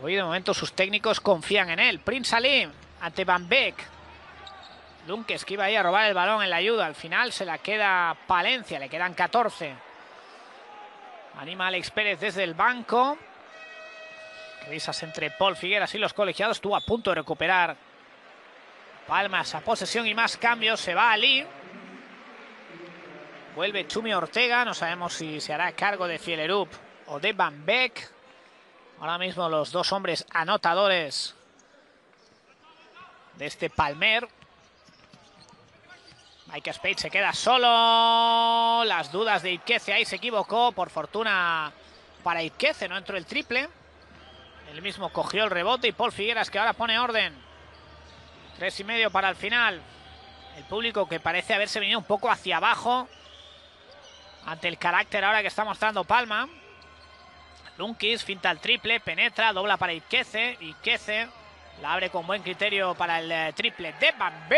hoy de momento sus técnicos confían en él. Prince Salim ante Van Beek. Lunkes que iba ahí a robar el balón en la ayuda. Al final se la queda Palencia, le quedan 14. Anima Alex Pérez desde el banco. Risas entre Paul Figueras y los colegiados. Estuvo a punto de recuperar Palmas a posesión y más cambios. Se va Ali. Vuelve Chumi Ortega. No sabemos si se hará cargo de Fielerup o de Van Beek. Ahora mismo los dos hombres anotadores de este Palmer. Mike Spade se queda solo. Las dudas de Ikeze ahí se equivocó. Por fortuna para Ikeze no entró el triple. Él mismo cogió el rebote y Paul Figueras que ahora pone orden. Tres y medio para el final. El público que parece haberse venido un poco hacia abajo ante el carácter ahora que está mostrando Palma. Lunkis finta el triple, penetra, dobla para Ikeze. Ikeze la abre con buen criterio para el eh, triple de Van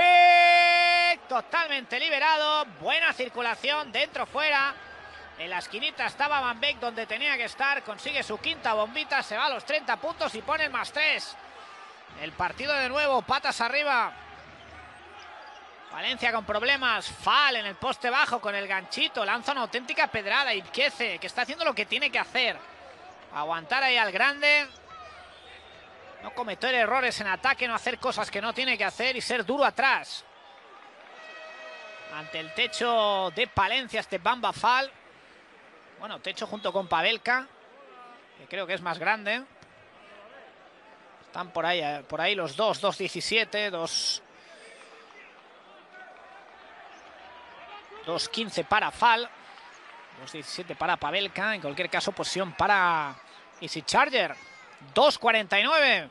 Totalmente liberado. Buena circulación dentro, fuera. En la esquinita estaba Van Beek donde tenía que estar. Consigue su quinta bombita. Se va a los 30 puntos y pone el más 3. El partido de nuevo. Patas arriba. Valencia con problemas. Fal en el poste bajo con el ganchito. Lanza una auténtica pedrada. Ibquece que está haciendo lo que tiene que hacer. Aguantar ahí al grande. No cometer errores en ataque. No hacer cosas que no tiene que hacer. Y ser duro atrás. Ante el techo de Palencia este Bamba Fal. Bueno, techo junto con Pavelka, que creo que es más grande. Están por ahí, eh, por ahí los dos, 2.17, 2... 2.15 para Fal. 2.17 para Pavelka. En cualquier caso, posición para Easy Charger. 2.49.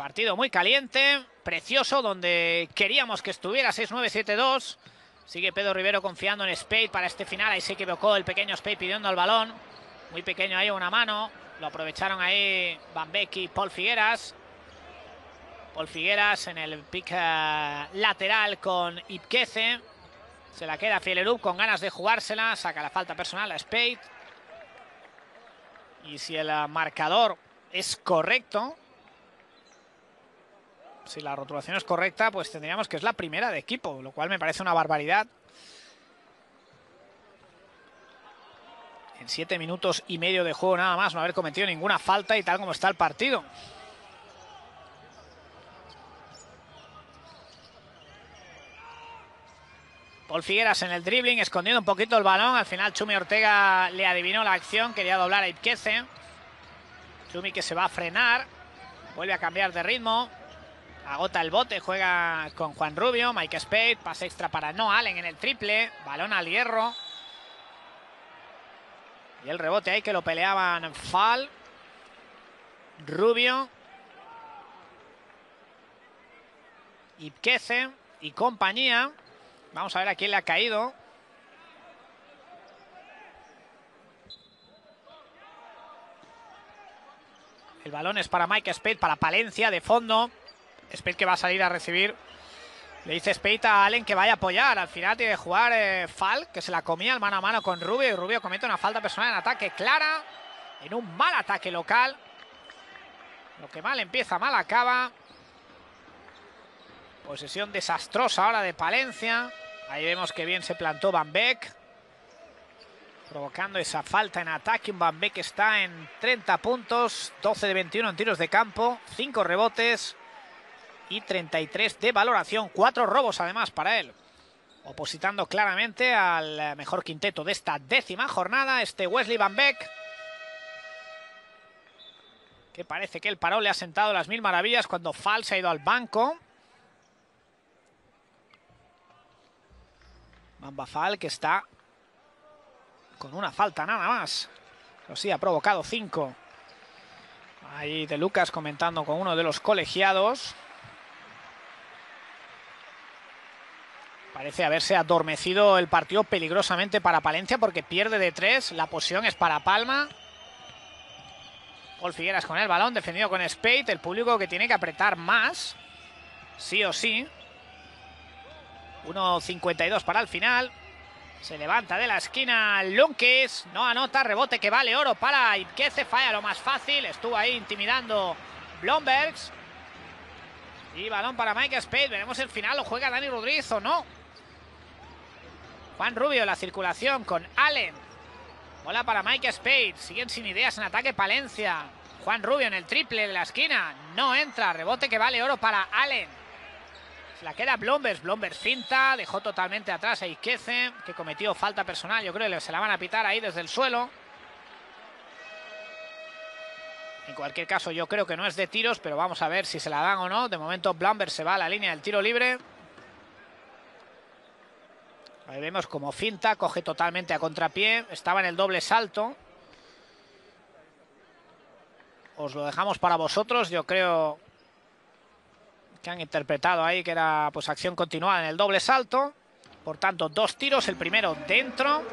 Partido muy caliente, precioso, donde queríamos que estuviera 6-9-7-2. Sigue Pedro Rivero confiando en Spade para este final. Ahí se equivocó el pequeño Spade pidiendo el balón. Muy pequeño ahí, una mano. Lo aprovecharon ahí Van y Paul Figueras. Paul Figueras en el pick uh, lateral con Ipquece. Se la queda Fielerup con ganas de jugársela. Saca la falta personal a Spade. Y si el marcador es correcto, si la rotulación es correcta, pues tendríamos que es la primera de equipo, lo cual me parece una barbaridad. En siete minutos y medio de juego nada más, no haber cometido ninguna falta y tal como está el partido. Paul Figueras en el dribbling, escondiendo un poquito el balón. Al final Chumi Ortega le adivinó la acción, quería doblar a Ipquece. Chumi que se va a frenar, vuelve a cambiar de ritmo. Agota el bote, juega con Juan Rubio, Mike Spade, pase extra para No Allen en el triple, balón al hierro. Y el rebote ahí que lo peleaban Fal, Rubio, Ipquece y compañía. Vamos a ver a quién le ha caído. El balón es para Mike Spade, para Palencia de fondo. Spade que va a salir a recibir. Le dice Spade a Allen que vaya a apoyar. Al final tiene que jugar eh, Fal, que se la comía el mano a mano con Rubio. Y Rubio comete una falta personal en ataque clara. En un mal ataque local. Lo que mal empieza, mal acaba. Posesión desastrosa ahora de Palencia. Ahí vemos que bien se plantó Van. Provocando esa falta en ataque. Van Beek está en 30 puntos. 12 de 21 en tiros de campo. 5 rebotes y 33 de valoración. Cuatro robos además para él. Opositando claramente al mejor quinteto de esta décima jornada, este Wesley Van Beek. Que parece que el parón le ha sentado las mil maravillas cuando Fal se ha ido al banco. Mamba Fal que está con una falta nada más. Pero sí, ha provocado cinco. Ahí de Lucas comentando con uno de los colegiados. Parece haberse adormecido el partido peligrosamente para Palencia porque pierde de tres. La posición es para Palma. Paul Figueras con el balón, defendido con Spade. El público que tiene que apretar más. Sí o sí. 1.52 para el final. Se levanta de la esquina Lunkis. No anota, rebote que vale oro para Ibkeze. Falla lo más fácil. Estuvo ahí intimidando Blombergs. Y balón para Mike Spade. Veremos el final. ¿Lo juega Dani Rodríguez o no? Juan Rubio la circulación con Allen. Bola para Mike Spade. Siguen sin ideas en ataque Palencia. Juan Rubio en el triple de la esquina. No entra. Rebote que vale oro para Allen. La queda Blombers. Blombers finta. Dejó totalmente atrás a Ikeze, que cometió falta personal. Yo creo que se la van a pitar ahí desde el suelo. En cualquier caso, yo creo que no es de tiros, pero vamos a ver si se la dan o no. De momento, Blombers se va a la línea del tiro libre. Ahí vemos como finta, coge totalmente a contrapié. Estaba en el doble salto. Os lo dejamos para vosotros. Yo creo que han interpretado ahí que era pues acción continuada en el doble salto. Por tanto, dos tiros. El primero dentro.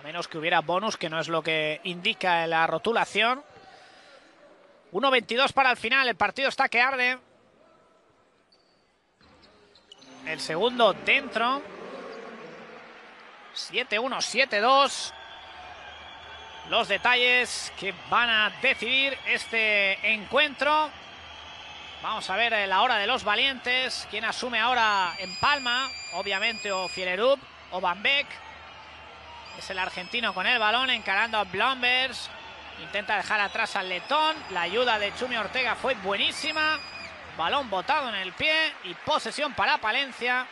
A menos que hubiera bonus, que no es lo que indica la rotulación. 1-22 para el final. El partido está que arde. El segundo dentro. 7-1, 7-2. Los detalles que van a decidir este encuentro. Vamos a ver la hora de los valientes. ¿Quién asume ahora en Palma? Obviamente o Fielerub o Van Beek. Es el argentino con el balón encarando a Blombers. Intenta dejar atrás al letón. La ayuda de Chumi Ortega fue buenísima. Balón botado en el pie y posesión para Palencia.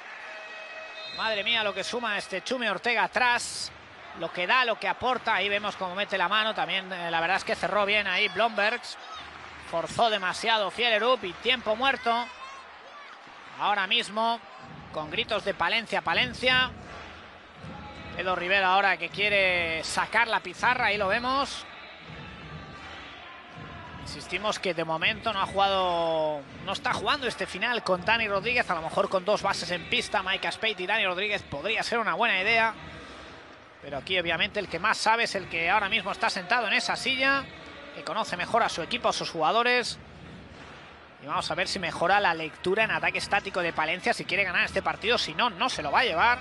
Madre mía lo que suma este Chumi Ortega atrás. Lo que da, lo que aporta. Ahí vemos cómo mete la mano. También eh, la verdad es que cerró bien ahí Blombergs. Forzó demasiado Fielerup y tiempo muerto. Ahora mismo con gritos de Palencia, Palencia. Edo Rivera ahora que quiere sacar la pizarra, ahí lo vemos. Insistimos que de momento no ha jugado, no está jugando este final con Dani Rodríguez. A lo mejor con dos bases en pista, Mike Spade y Dani Rodríguez podría ser una buena idea. Pero aquí obviamente el que más sabe es el que ahora mismo está sentado en esa silla que conoce mejor a su equipo, a sus jugadores. Y vamos a ver si mejora la lectura en ataque estático de Palencia si quiere ganar este partido. Si no, no se lo va a llevar.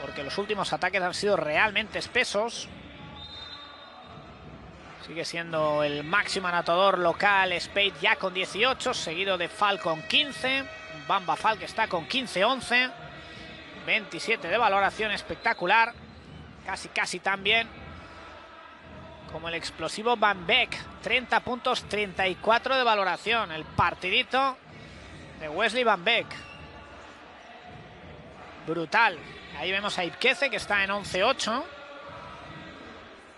Porque los últimos ataques han sido realmente espesos. Sigue siendo el máximo anotador local Spade ya con 18, seguido de Fal con 15. Bamba Fal que está con 15-11. 27 de valoración espectacular. Casi, casi también como el explosivo Van Beek. 30 puntos, 34 de valoración. El partidito de Wesley Van Beek. Brutal. Ahí vemos a Ipkeze que está en 11-8.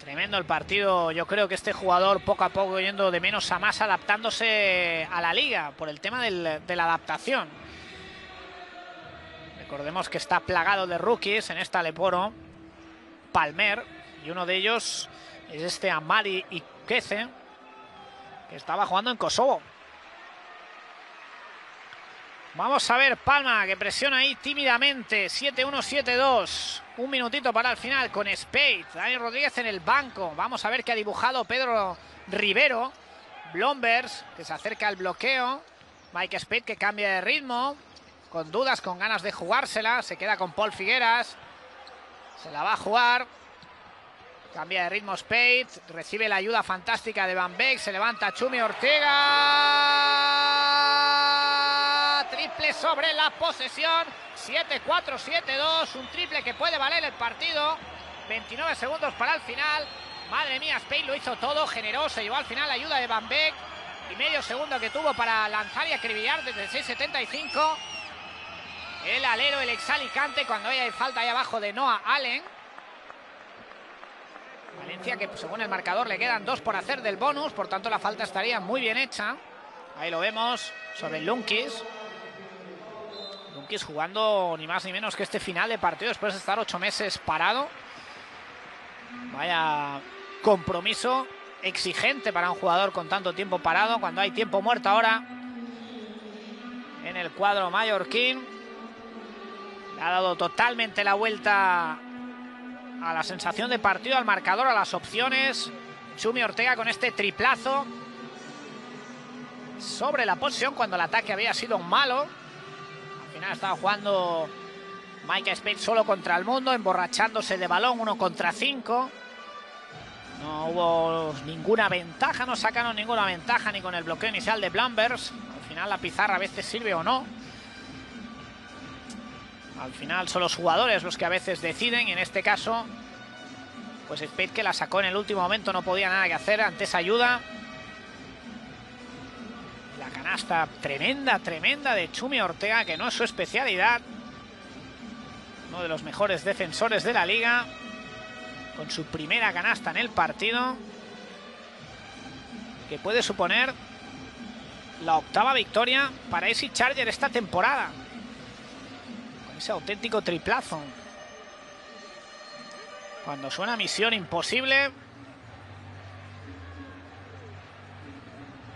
Tremendo el partido. Yo creo que este jugador poco a poco yendo de menos a más adaptándose a la liga por el tema de la adaptación. Recordemos que está plagado de rookies en esta Leporo. Palmer y uno de ellos es este Amari Ikeze, que estaba jugando en Kosovo. Vamos a ver Palma, que presiona ahí tímidamente. 7-1, 7-2. Un minutito para el final con Spade. Dani Rodríguez en el banco. Vamos a ver qué ha dibujado Pedro Rivero. Blombers, que se acerca al bloqueo. Mike Spade, que cambia de ritmo. Con dudas, con ganas de jugársela. Se queda con Paul Figueras. Se la va a jugar. Cambia de ritmo Spade. Recibe la ayuda fantástica de Van Beek. Se levanta Chumi Ortega. Sobre la posesión. 7-4, 7-2. Un triple que puede valer el partido. 29 segundos para el final. Madre mía, Spade lo hizo todo. Generoso. Llevó al final la ayuda de Van Beek. Y medio segundo que tuvo para lanzar y acribillar desde 6.75. El alero, el ex Alicante, cuando hay falta ahí abajo de Noah Allen. Valencia que según el marcador le quedan dos por hacer del bonus, por tanto la falta estaría muy bien hecha. Ahí lo vemos sobre Lunkis. Lunkis jugando ni más ni menos que este final de partido después de estar ocho meses parado. Vaya compromiso exigente para un jugador con tanto tiempo parado, cuando hay tiempo muerto ahora en el cuadro mallorquín. Le ha dado totalmente la vuelta a la sensación de partido, al marcador, a las opciones. Chumi Ortega con este triplazo sobre la posición cuando el ataque había sido malo. Al final estaba jugando Mike Spade solo contra el mundo, emborrachándose de balón, uno contra cinco. No hubo ninguna ventaja, no sacaron ninguna ventaja ni con el bloqueo inicial de Blambers. Al final la pizarra a veces sirve o no. Al final son los jugadores los que a veces deciden y en este caso, pues Spade que la sacó en el último momento no podía nada que hacer ante esa ayuda. Canasta tremenda, tremenda de Chumi Ortega, que no es su especialidad. Uno de los mejores defensores de la liga con su primera canasta en el partido, que puede suponer la octava victoria para ese Charger esta temporada. Con ese auténtico triplazo. Cuando suena misión imposible,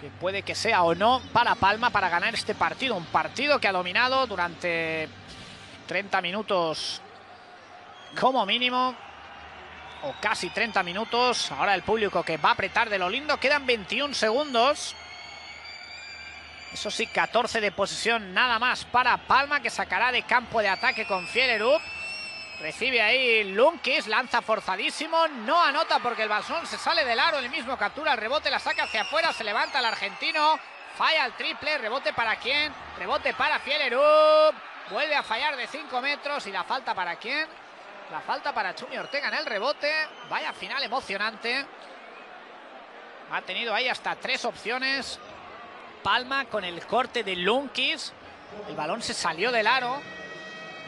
que puede que sea o no para Palma para ganar este partido. Un partido que ha dominado durante 30 minutos como mínimo o casi 30 minutos. Ahora el público que va a apretar de lo lindo. Quedan 21 segundos. Eso sí, 14 de posición nada más para Palma, que sacará de campo de ataque con Fiererup. Recibe ahí Lunkis, lanza forzadísimo, no anota porque el balón se sale del aro, el mismo captura el rebote, la saca hacia afuera, se levanta el argentino, falla el triple, rebote para quién, rebote para Fiererup, vuelve a fallar de 5 metros y la falta para quién, la falta para Chumi Ortega en el rebote. Vaya final emocionante. Ha tenido ahí hasta tres opciones. Palma con el corte de Lunkis. El balón se salió del aro.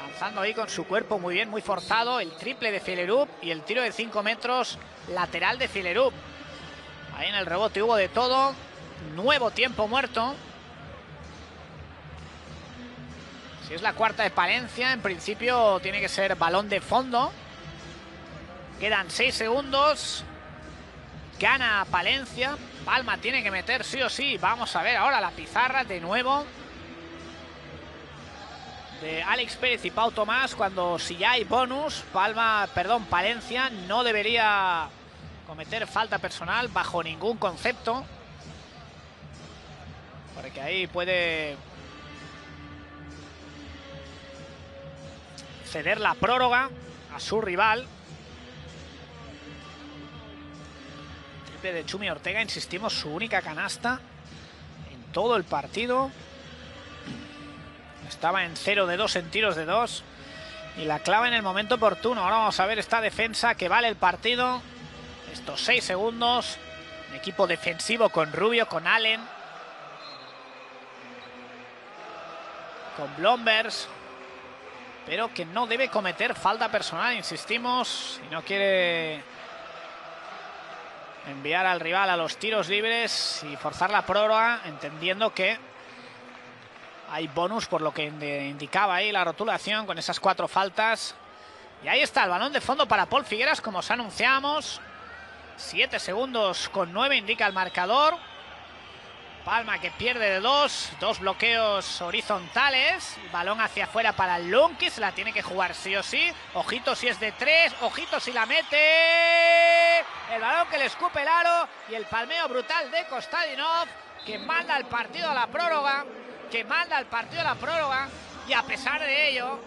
Lanzando ahí con su cuerpo muy bien, muy forzado. El triple de Filerup y el tiro de 5 metros lateral de Filerup. Ahí en el rebote hubo de todo. Nuevo tiempo muerto. Si es la cuarta de Palencia, en principio tiene que ser balón de fondo. Quedan 6 segundos. Gana Palencia. Palma tiene que meter sí o sí. Vamos a ver ahora la pizarra de nuevo. De Alex Pérez y Pau Tomás. Cuando si ya hay bonus, Palma, perdón, Palencia no debería cometer falta personal bajo ningún concepto. Porque ahí puede ceder la prórroga a su rival. Triple de Chumi Ortega, insistimos, su única canasta en todo el partido. Estaba en 0 de 2 en tiros de 2 y la clava en el momento oportuno. Ahora vamos a ver esta defensa que vale el partido. Estos 6 segundos. equipo defensivo con Rubio, con Allen. Con Blombers pero que no debe cometer falta personal, insistimos, si no quiere enviar al rival a los tiros libres y forzar la prórroga, entendiendo que hay bonus por lo que indicaba ahí la rotulación con esas cuatro faltas. Y ahí está el balón de fondo para Paul Figueras, como os anunciamos. Siete segundos con nueve indica el marcador. Palma que pierde de dos, dos bloqueos horizontales, balón hacia afuera para Lunkis, la tiene que jugar sí o sí, ojito si es de tres, ojito si la mete, el balón que le escupe el aro y el palmeo brutal de Kostadinov que manda el partido a la prórroga, que manda el partido a la prórroga y a pesar de ello,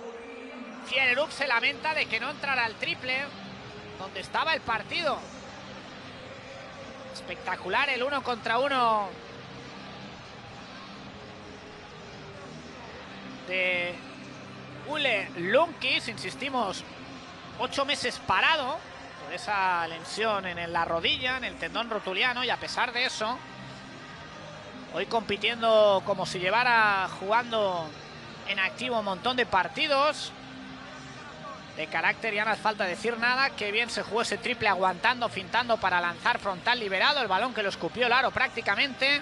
Fiererup se lamenta de que no entrara el triple donde estaba el partido. Espectacular el uno contra uno de Ule Lunkis, insistimos, ocho meses parado por esa lesión en la rodilla, en el tendón rotuliano, y a pesar de eso, hoy compitiendo como si llevara jugando en activo un montón de partidos. de carácter, ya no hace falta decir nada. Qué bien se jugó ese triple aguantando, fintando para lanzar frontal liberado. El balón que lo escupió el aro prácticamente.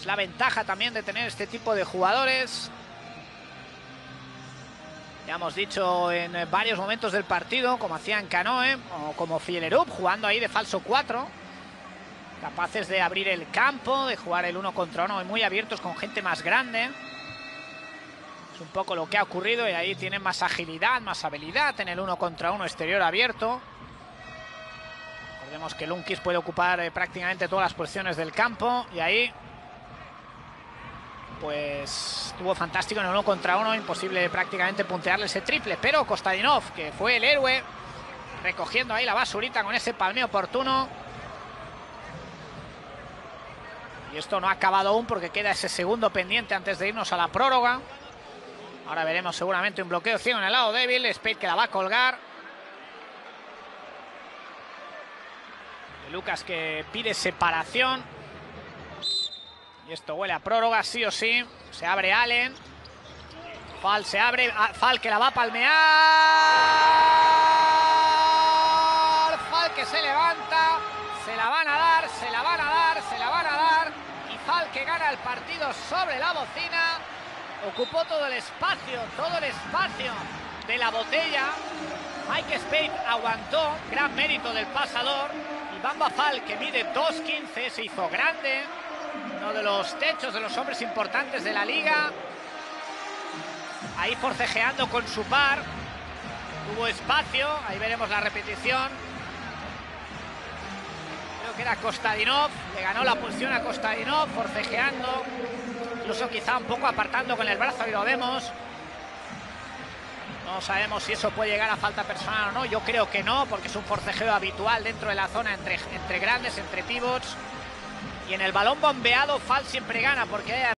Es la ventaja también de tener este tipo de jugadores. Ya hemos dicho en varios momentos del partido, como hacían Canoe o como Fielerup, jugando ahí de falso 4. Capaces de abrir el campo, de jugar el uno contra uno muy abiertos con gente más grande un poco lo que ha ocurrido y ahí tienen más agilidad, más habilidad en el uno contra uno exterior abierto. Recordemos que Lunkis puede ocupar eh, prácticamente todas las posiciones del campo y ahí pues estuvo fantástico en el uno contra uno, imposible prácticamente puntearle ese triple, pero Kostadinov, que fue el héroe, recogiendo ahí la basurita con ese palmeo oportuno. Y esto no ha acabado aún porque queda ese segundo pendiente antes de irnos a la prórroga. Ahora veremos seguramente un bloqueo ciego en el lado débil. Spade que la va a colgar. Lucas que pide separación. Y esto huele a prórroga, sí o sí. Se abre Allen. Fal se abre. Ah, Fal que la va a palmear. Fal gana el partido sobre la bocina ocupó todo el espacio, todo el espacio de la botella. Mike Spade aguantó, gran mérito del pasador. Y Bamba Fall, que mide 2.15, se hizo grande. Uno de los techos de los hombres importantes de la liga. Ahí forcejeando con su par. Tuvo espacio, ahí veremos la repetición. Que era Kostadinov, le ganó la pulsión a Kostadinov, forcejeando incluso quizá un poco apartando con el brazo y lo vemos. No sabemos si eso puede llegar a falta personal o no. Yo creo que no, porque es un forcejeo habitual dentro de la zona entre, entre grandes, entre pivots. Y en el balón bombeado, Fal siempre gana, porque